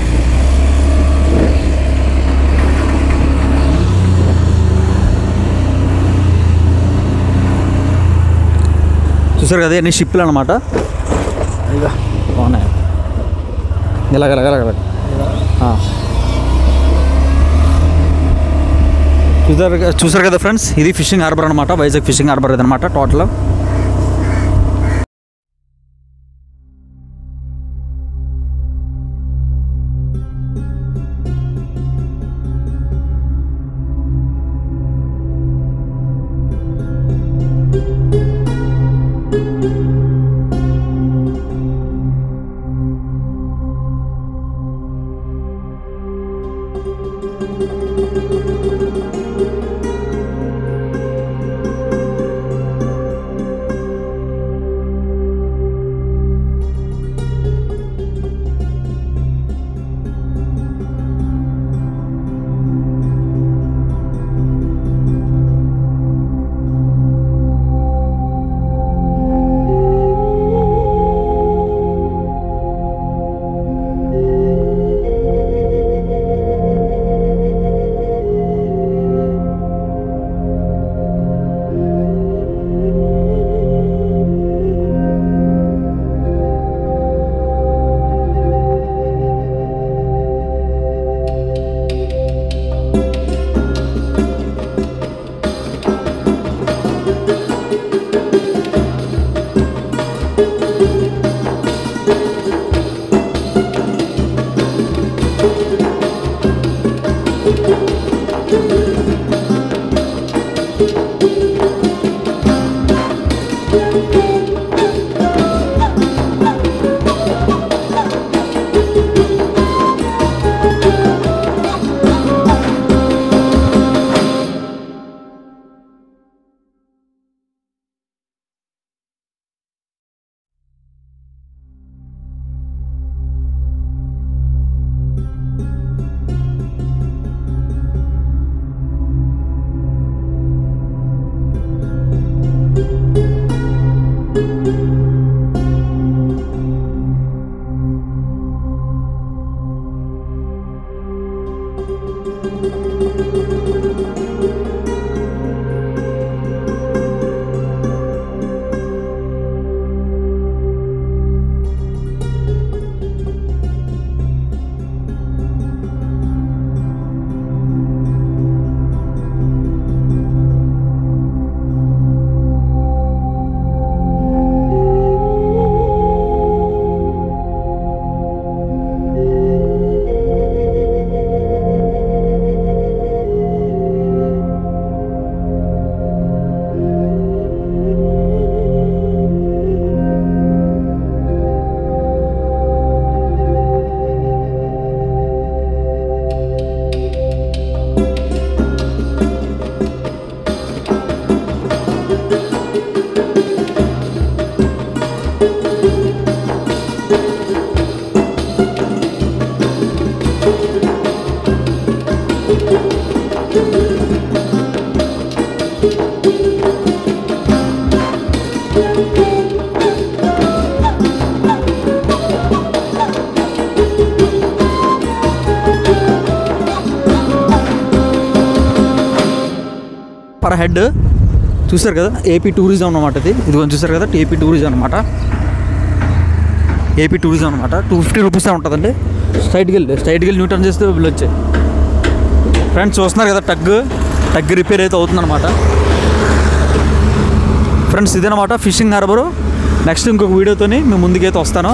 చూసారు కదా ఎన్ని షిప్లు అనమాట బాగున్నాయి. ఇలాగ ఇలాగ ఇలాగ ఇలాగ. ఆ. చూసారు చూసారు కదా ఫ్రెండ్స్? ఇది ఫిషింగ్ హార్బర్ అనమాట వైజాగ్ ఫిషింగ్ హార్బర్ అనమాట టోటల్. చూసారు కదా? ఏపీ టూరిజం అన్నమాట ఇది. ఇది కొంచెం చూసారు కదా ఏపీ టూరిజం అనమాట ఏపీ టూరిజం అనమాట టూ ఫిఫ్టీ రూపీస్ ఉంటుందండి. స్ట్రైట్కి వెళ్ళి స్ట్రైట్కి వెళ్ళి న్యూ టర్న్ చేస్తే వీళ్ళు వచ్చాయి ఫ్రెండ్స్ చూస్తున్నారు కదా టగ్? టగ్ రిపేర్ అయితే అవుతుందన్నమాట. ఫ్రెండ్స్ ఇదనమాట ఫిషింగ్ హార్బరు నెక్స్ట్ ఇంకొక వీడియోతోని మేము ముందుకైతే వస్తాను.